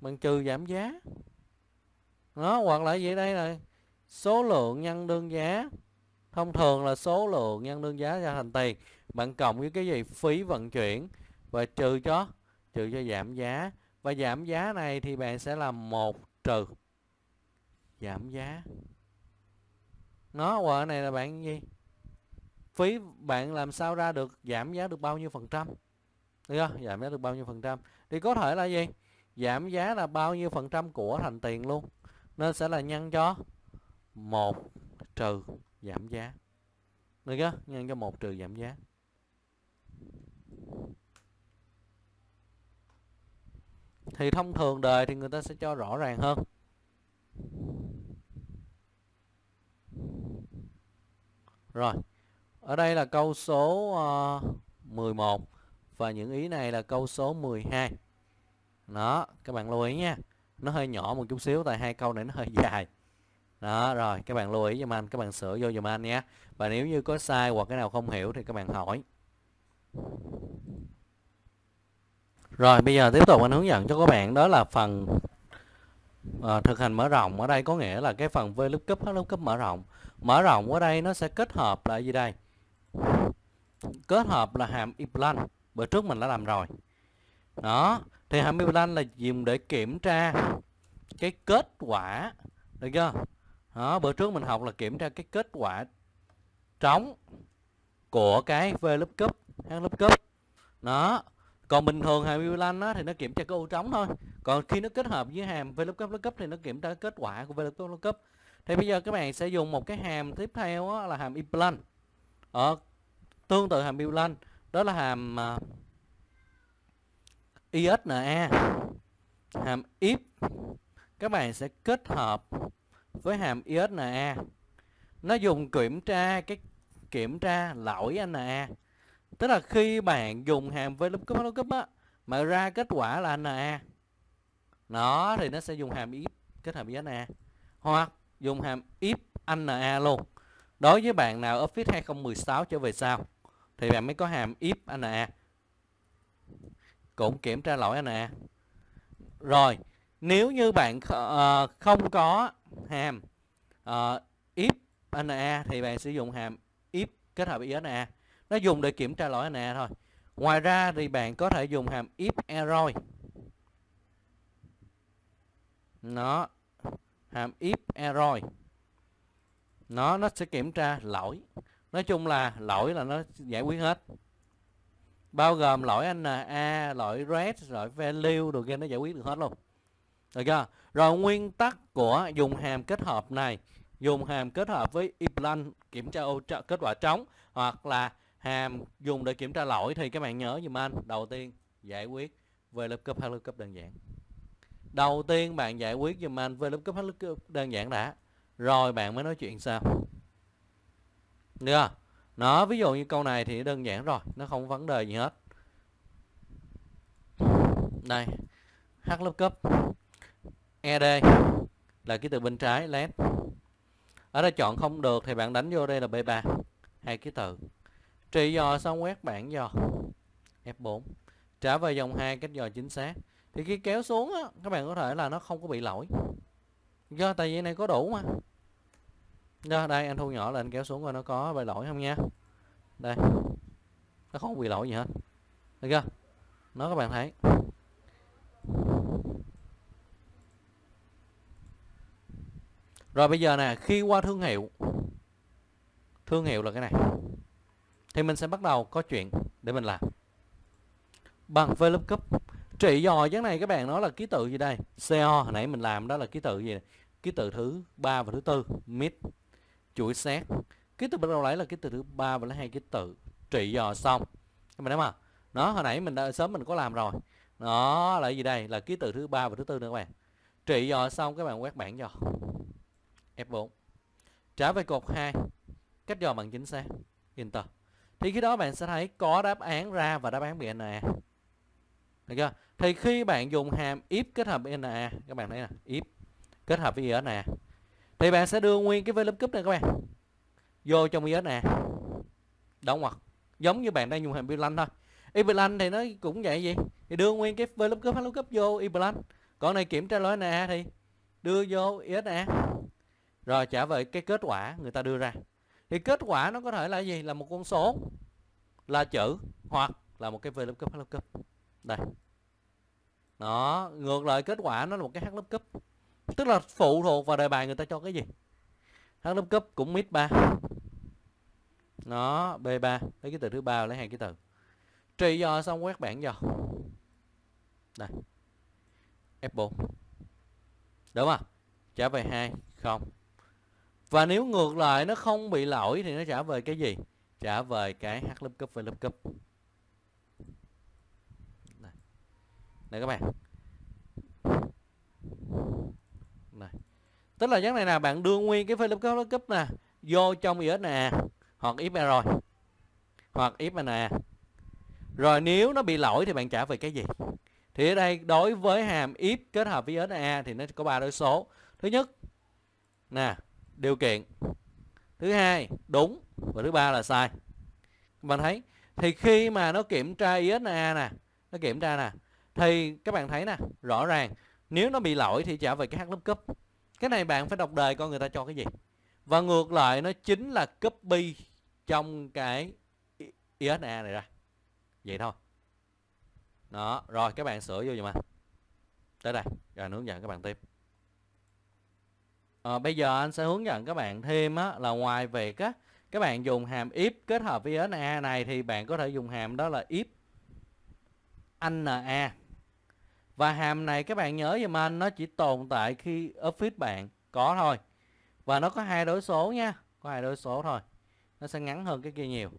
[SPEAKER 1] Bằng trừ giảm giá. Nó hoặc là gì đây này? Số lượng nhân đơn giá. Thông thường là số lượng nhân đơn giá ra thành tiền. Bạn cộng với cái gì? Phí vận chuyển. Và trừ cho trừ cho giảm giá. Và giảm giá này thì bạn sẽ làm một trừ giảm giá nó hoặc này là bạn gì? Phí bạn làm sao ra được giảm giá được bao nhiêu phần trăm? Được không? giảm giá được bao nhiêu phần trăm? Thì có thể là gì? Giảm giá là bao nhiêu phần trăm của thành tiền luôn. Nên sẽ là nhân cho một trừ giảm giá. Được chưa? Nhân cho một trừ giảm giá. Thì thông thường đời thì người ta sẽ cho rõ ràng hơn. Rồi ở đây là câu số ờ, uh, 11 và những ý này là câu số 12 đó các bạn lưu ý nha nó hơi nhỏ một chút xíu tại hai câu này nó hơi dài. Đó rồi các bạn lưu ý giùm anh các bạn sửa vô giùm anh nhé và nếu như có sai hoặc cái nào không hiểu thì các bạn hỏi. Rồi bây giờ tiếp tục anh hướng dẫn cho các bạn đó là phần uh, thực hành mở rộng. Ở đây có nghĩa là cái phần VLOOKUP lookup mở rộng mở rộng ở đây nó sẽ kết hợp là gì đây? Kết hợp là hàm implant bữa trước mình đã làm rồi. Đó thì hàm implant là dùng để kiểm tra cái kết quả được chưa? Đó bữa trước mình học là kiểm tra cái kết quả trống của cái V lớp cấp, hang lớp cấp. đó còn bình thường hàm VLAN á, thì nó kiểm tra cái ô trống thôi. Còn khi nó kết hợp với hàm VLOOKUP lookup thì nó kiểm tra kết quả của VLOOKUP lookup thì bây giờ các bạn sẽ dùng một cái hàm tiếp theo đó là hàm implant. Ở tương tự hàm implant đó là hàm à, uh, ISNA hàm if các bạn sẽ kết hợp với hàm ISNA nó dùng kiểm tra cái kiểm tra lỗi NA tức là khi bạn dùng hàm VLOOKUP lookup á mà ra kết quả là NA nó thì nó sẽ dùng hàm if kết hợp với NA hoặc dùng hàm if NA luôn. Đối với bạn nào Office 2016 trở về sau thì bạn mới có hàm if NA cũng kiểm tra lỗi NA rồi nếu như bạn uh, không có hàm uh, if NA thì bạn sử dụng hàm if kết hợp với NA nó dùng để kiểm tra lỗi NA thôi. Ngoài ra thì bạn có thể dùng hàm if error. Nó hàm if error. Nó nó sẽ kiểm tra lỗi. Nói chung là lỗi là nó giải quyết hết. Bao gồm lỗi NA lỗi red, lỗi value, đồ kia nó giải quyết được hết luôn. Được chưa? Rồi nguyên tắc của dùng hàm kết hợp này, dùng hàm kết hợp với implant kiểm tra ô kết quả trống, hoặc là hàm dùng để kiểm tra lỗi thì các bạn nhớ giùm anh. Đầu tiên, giải quyết. Về lớp cấp hay cấp đơn giản đầu tiên bạn giải quyết dùm anh VLOOKUP hay lookup đơn giản đã. Rồi bạn mới nói chuyện sao được không nó ví dụ như câu này thì đơn giản rồi, nó không vấn đề gì hết. Đây h cấp ed là ký tự bên trái, led. Ở đây chọn không được thì bạn đánh vô đây là b3 hai ký tự. Trị dò xong quét bảng dò f4 trả về dòng hai cách dò chính xác thì khi kéo xuống á, các bạn có thể là nó không có bị lỗi. Do tại vì này có đủ mà. Do đây anh thu nhỏ lên kéo xuống coi nó có bị lỗi không nha. Đây nó không bị lỗi gì hết. Được chưa? Nó các bạn thấy. Rồi bây giờ nè khi qua thương hiệu thương hiệu là cái này. Thì mình sẽ bắt đầu có chuyện để mình làm. Bằng VLOOKUP trị dò cái này các bạn, nó là ký tự gì đây? CO hồi nãy mình làm đó là ký tự gì? Này? ký tự thứ ba và thứ tư mid chuỗi xét ký tự bắt đầu lấy là ký tự thứ ba và lấy hai ký tự trị dò xong. Các bạn thấy mà nó hồi nãy mình đã, sớm mình có làm rồi. Nó là gì đây? Là ký tự thứ ba và thứ tư nữa các bạn. Trị dò xong, các bạn quét bảng dò F4 trả về cột 2 cách dò bằng chính xác. Enter. Thì khi đó bạn sẽ thấy có đáp án ra và đáp án bị nè được chưa? Thì khi bạn dùng hàm if kết hợp với NA các bạn thấy nè, if kết hợp với ISNA thì bạn sẽ đưa nguyên cái VLOOKUP này các bạn, vô trong ISNA đóng ngoặc, giống như bạn đang dùng hàm Blank thôi. Iblan thì nó cũng vậy gì? Thì đưa nguyên cái VLOOKUP lookup vô Iblan còn này kiểm tra lỗi NA thì đưa vô ISNA rồi trả về cái kết quả người ta đưa ra. Thì kết quả nó có thể là gì? Là một con số, là chữ hoặc là một cái VLOOKUP lookup đây. Đó, ngược lại kết quả nó là một cái h cấp. Tức là phụ thuộc vào đề bài người ta cho cái gì. H cấp cũng mid 3 nó b 3 lấy cái từ thứ ba, lấy hai cái từ. Trị do xong quét bảng dò. Đây. F4 đúng không? Trả về hai, không. Và nếu ngược lại nó không bị lỗi thì nó trả về cái gì? Trả về cái h cấp v lớp cấp. Đây các bạn. Này. Tức là dáng này là bạn đưa nguyên cái VLOOKUP cấp nè, vô trong IS nè, hoặc if rồi. Hoặc if nè. Rồi nếu nó bị lỗi thì bạn trả về cái gì? Thì ở đây đối với hàm if kết hợp với ISA thì nó có ba đối số. Thứ nhất, nè, điều kiện. Thứ hai, đúng. Và thứ ba là sai. Bạn thấy? Thì khi mà nó kiểm tra ISA nè, nó kiểm tra nè thì các bạn thấy nè rõ ràng nếu nó bị lỗi thì trả về cái h cấp. cái này bạn phải đọc đề coi người ta cho cái gì. Và ngược lại nó chính là copy trong cái ISA này ra. Vậy thôi. Đó rồi các bạn sửa vô giùm anh. Tới đây rồi hướng dẫn các bạn tiếp. À, bây giờ anh sẽ hướng dẫn các bạn thêm á, là ngoài việc á các bạn dùng hàm if kết hợp với NA này thì bạn có thể dùng hàm đó là if NA và hàm này các bạn nhớ giùm anh, nó chỉ tồn tại khi Office bạn có thôi. Và nó có hai đối số nha, có hai đối số thôi. Nó sẽ ngắn hơn cái kia nhiều.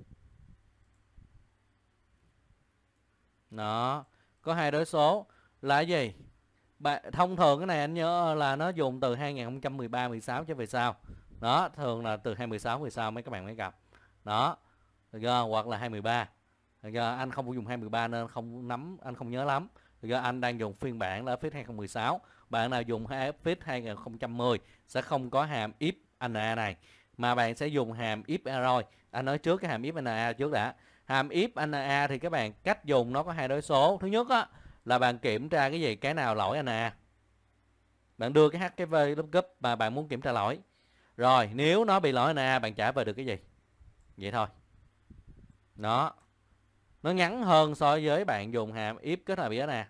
[SPEAKER 1] Đó, có hai đối số là gì? Bạn thông thường cái này anh nhớ là nó dùng từ 2013 16 cho về sau. Đó, thường là từ 2016 về sau mấy các bạn mới gặp. Đó, được chưa? hoặc là 2013 được chưa? anh không dùng 2013 nên không nắm, anh không nhớ lắm do anh đang dùng phiên bản là Office 2016 bạn nào dùng Office 2010 sẽ không có hàm if NA này. Mà bạn sẽ dùng hàm if error anh nói trước cái hàm if NA trước đã. Hàm if NA thì các bạn cách dùng nó có hai đối số. Thứ nhất á, là bạn kiểm tra cái gì, cái nào lỗi NA bạn đưa cái HKV lookup mà bạn muốn kiểm tra lỗi. Rồi, nếu nó bị lỗi NA bạn trả về được cái gì? Vậy thôi. Nó nó ngắn hơn so với bạn dùng hàm if kết hợp với nè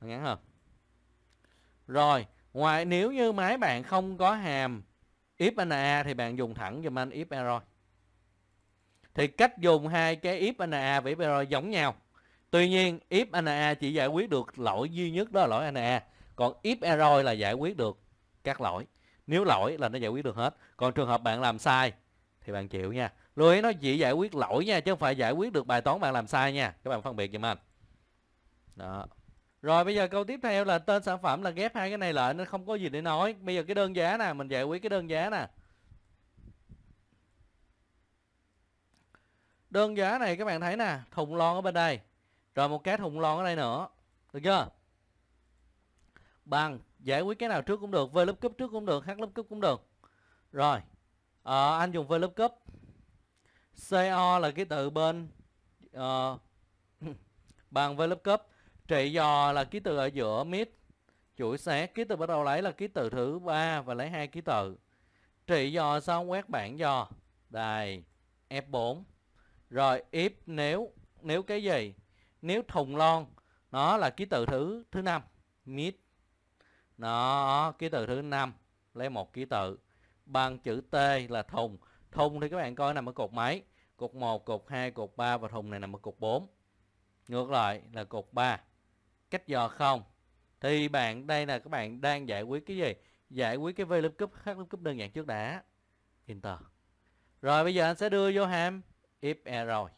[SPEAKER 1] nó ngắn hơn. Rồi, ngoài nếu như máy bạn không có hàm if NA thì bạn dùng thẳng dùm anh if error. Thì cách dùng hai cái if NA và if error giống nhau. Tuy nhiên, if NA chỉ giải quyết được lỗi duy nhất đó là lỗi NA còn if error là giải quyết được các lỗi. Nếu lỗi là nó giải quyết được hết. Còn trường hợp bạn làm sai thì bạn chịu nha lưu ý nó chỉ giải quyết lỗi nha chứ không phải giải quyết được bài toán bạn làm sai nha. Các bạn phân biệt giùm anh. Đó. Rồi bây giờ câu tiếp theo là tên sản phẩm là ghép hai cái này lại nên không có gì để nói. Bây giờ cái đơn giá nè mình giải quyết cái đơn giá nè. Đơn giá này các bạn thấy nè thùng lon ở bên đây. Rồi một cái thùng lon ở đây nữa. Được chưa? Bằng giải quyết cái nào trước cũng được v lớp cấp trước cũng được h lớp cấp cũng được. Rồi à, anh dùng v lớp cấp co là ký tự bên ờ, uh, bằng với lớp cấp. Trị dò là ký tự ở giữa mid chuỗi xét ký tự bắt đầu lấy là ký tự thứ ba và lấy hai ký tự trị dò xong quét bảng dò. Đây F4 rồi if nếu nếu cái gì? Nếu thùng lon nó là ký tự thứ thứ năm mid nó ký tự thứ năm lấy một ký tự bằng chữ T là thùng thùng thì các bạn coi nằm ở cột mấy? Cột 1 cột 2 cột 3 và thùng này nằm ở cột 4 ngược lại là cột 3 cách dò không? Thì bạn, đây là các bạn đang giải quyết cái gì? Giải quyết cái VLOOKUP HLOOKUP đơn giản trước đã. Enter. Rồi bây giờ anh sẽ đưa vô hàm. If error.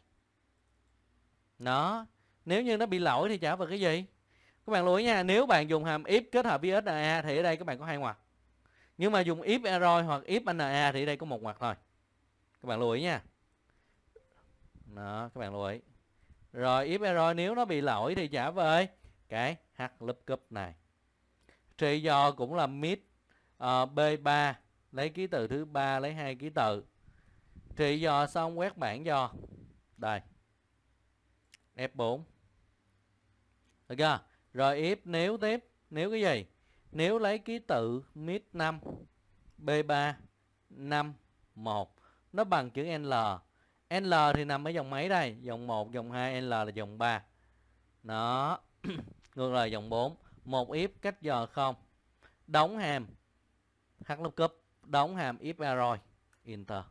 [SPEAKER 1] Nó, nếu như nó bị lỗi thì trả về cái gì? Các bạn lưu ý nha, nếu bạn dùng hàm if kết hợp với SNA thì ở đây các bạn có hai ngoặc. Nhưng mà dùng if error hoặc if NA thì ở đây có một ngoặc thôi các bạn lưu ý nha. Đó các bạn lưu ý. Rồi if error nếu nó bị lỗi thì trả về. Cái h lookup này. Trị do cũng là mid uh, b3 lấy ký tự thứ ba lấy hai ký tự trị do xong quét bảng do đây. F4 được chưa rồi if nếu tiếp nếu cái gì? Nếu lấy ký tự mid 5 B3 5 1 nó bằng chữ L. L thì nằm ở dòng mấy đây? Dòng 1 dòng 2 L là dòng 3 nó ngược lại dòng 4 một if cách giờ không. Đóng hàm. H lookup đóng hàm if rồi enter.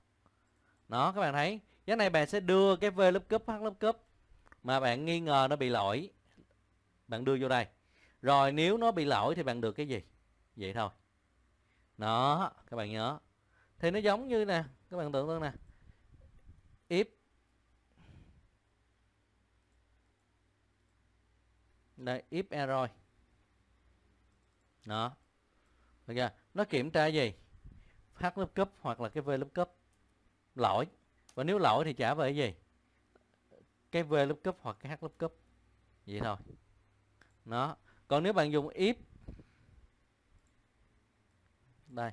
[SPEAKER 1] Đó, các bạn thấy. Cái này bạn sẽ đưa cái v lookup h lookup mà bạn nghi ngờ nó bị lỗi. Bạn đưa vô đây. Rồi nếu nó bị lỗi thì bạn được cái gì? Vậy thôi. Đó, các bạn nhớ. Thì nó giống như nè các bạn tưởng tượng nè. If. Đây, if error. Đó. Được chưa? Nó kiểm tra gì? H lớp cấp hoặc là cái v lớp cấp lỗi. Và nếu lỗi thì trả về cái gì? Cái v lớp cấp hoặc cái h lớp cấp vậy thôi. Nó còn nếu bạn dùng if. Đây.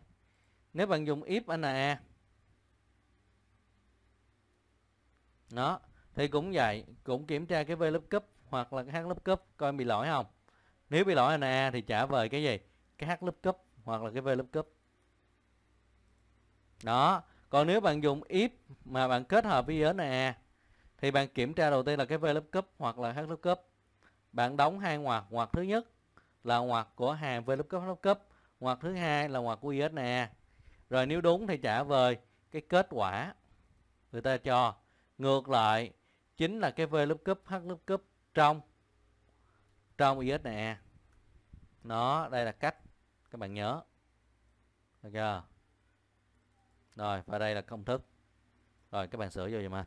[SPEAKER 1] Nếu bạn dùng if na nó thì cũng vậy, cũng kiểm tra cái v lookup hoặc là cái h lookup coi bị lỗi không. Nếu bị lỗi là a thì trả về cái gì? Cái h lookup hoặc là cái v lookup đó, còn nếu bạn dùng if mà bạn kết hợp với na thì bạn kiểm tra đầu tiên là cái v lookup hoặc là h lookup bạn đóng hai ngoặc ngoặc thứ nhất là ngoặc của hàng v lookup h cấp, ngoặc thứ hai là ngoặc của ISNA rồi nếu đúng thì trả về cái kết quả người ta cho ngược lại, chính là cái v lớp cúp, h lớp cúp trong trong ISNA nó, đây là cách, các bạn nhớ. Được chưa? Rồi, và đây là công thức. Rồi, các bạn sửa vô giùm anh.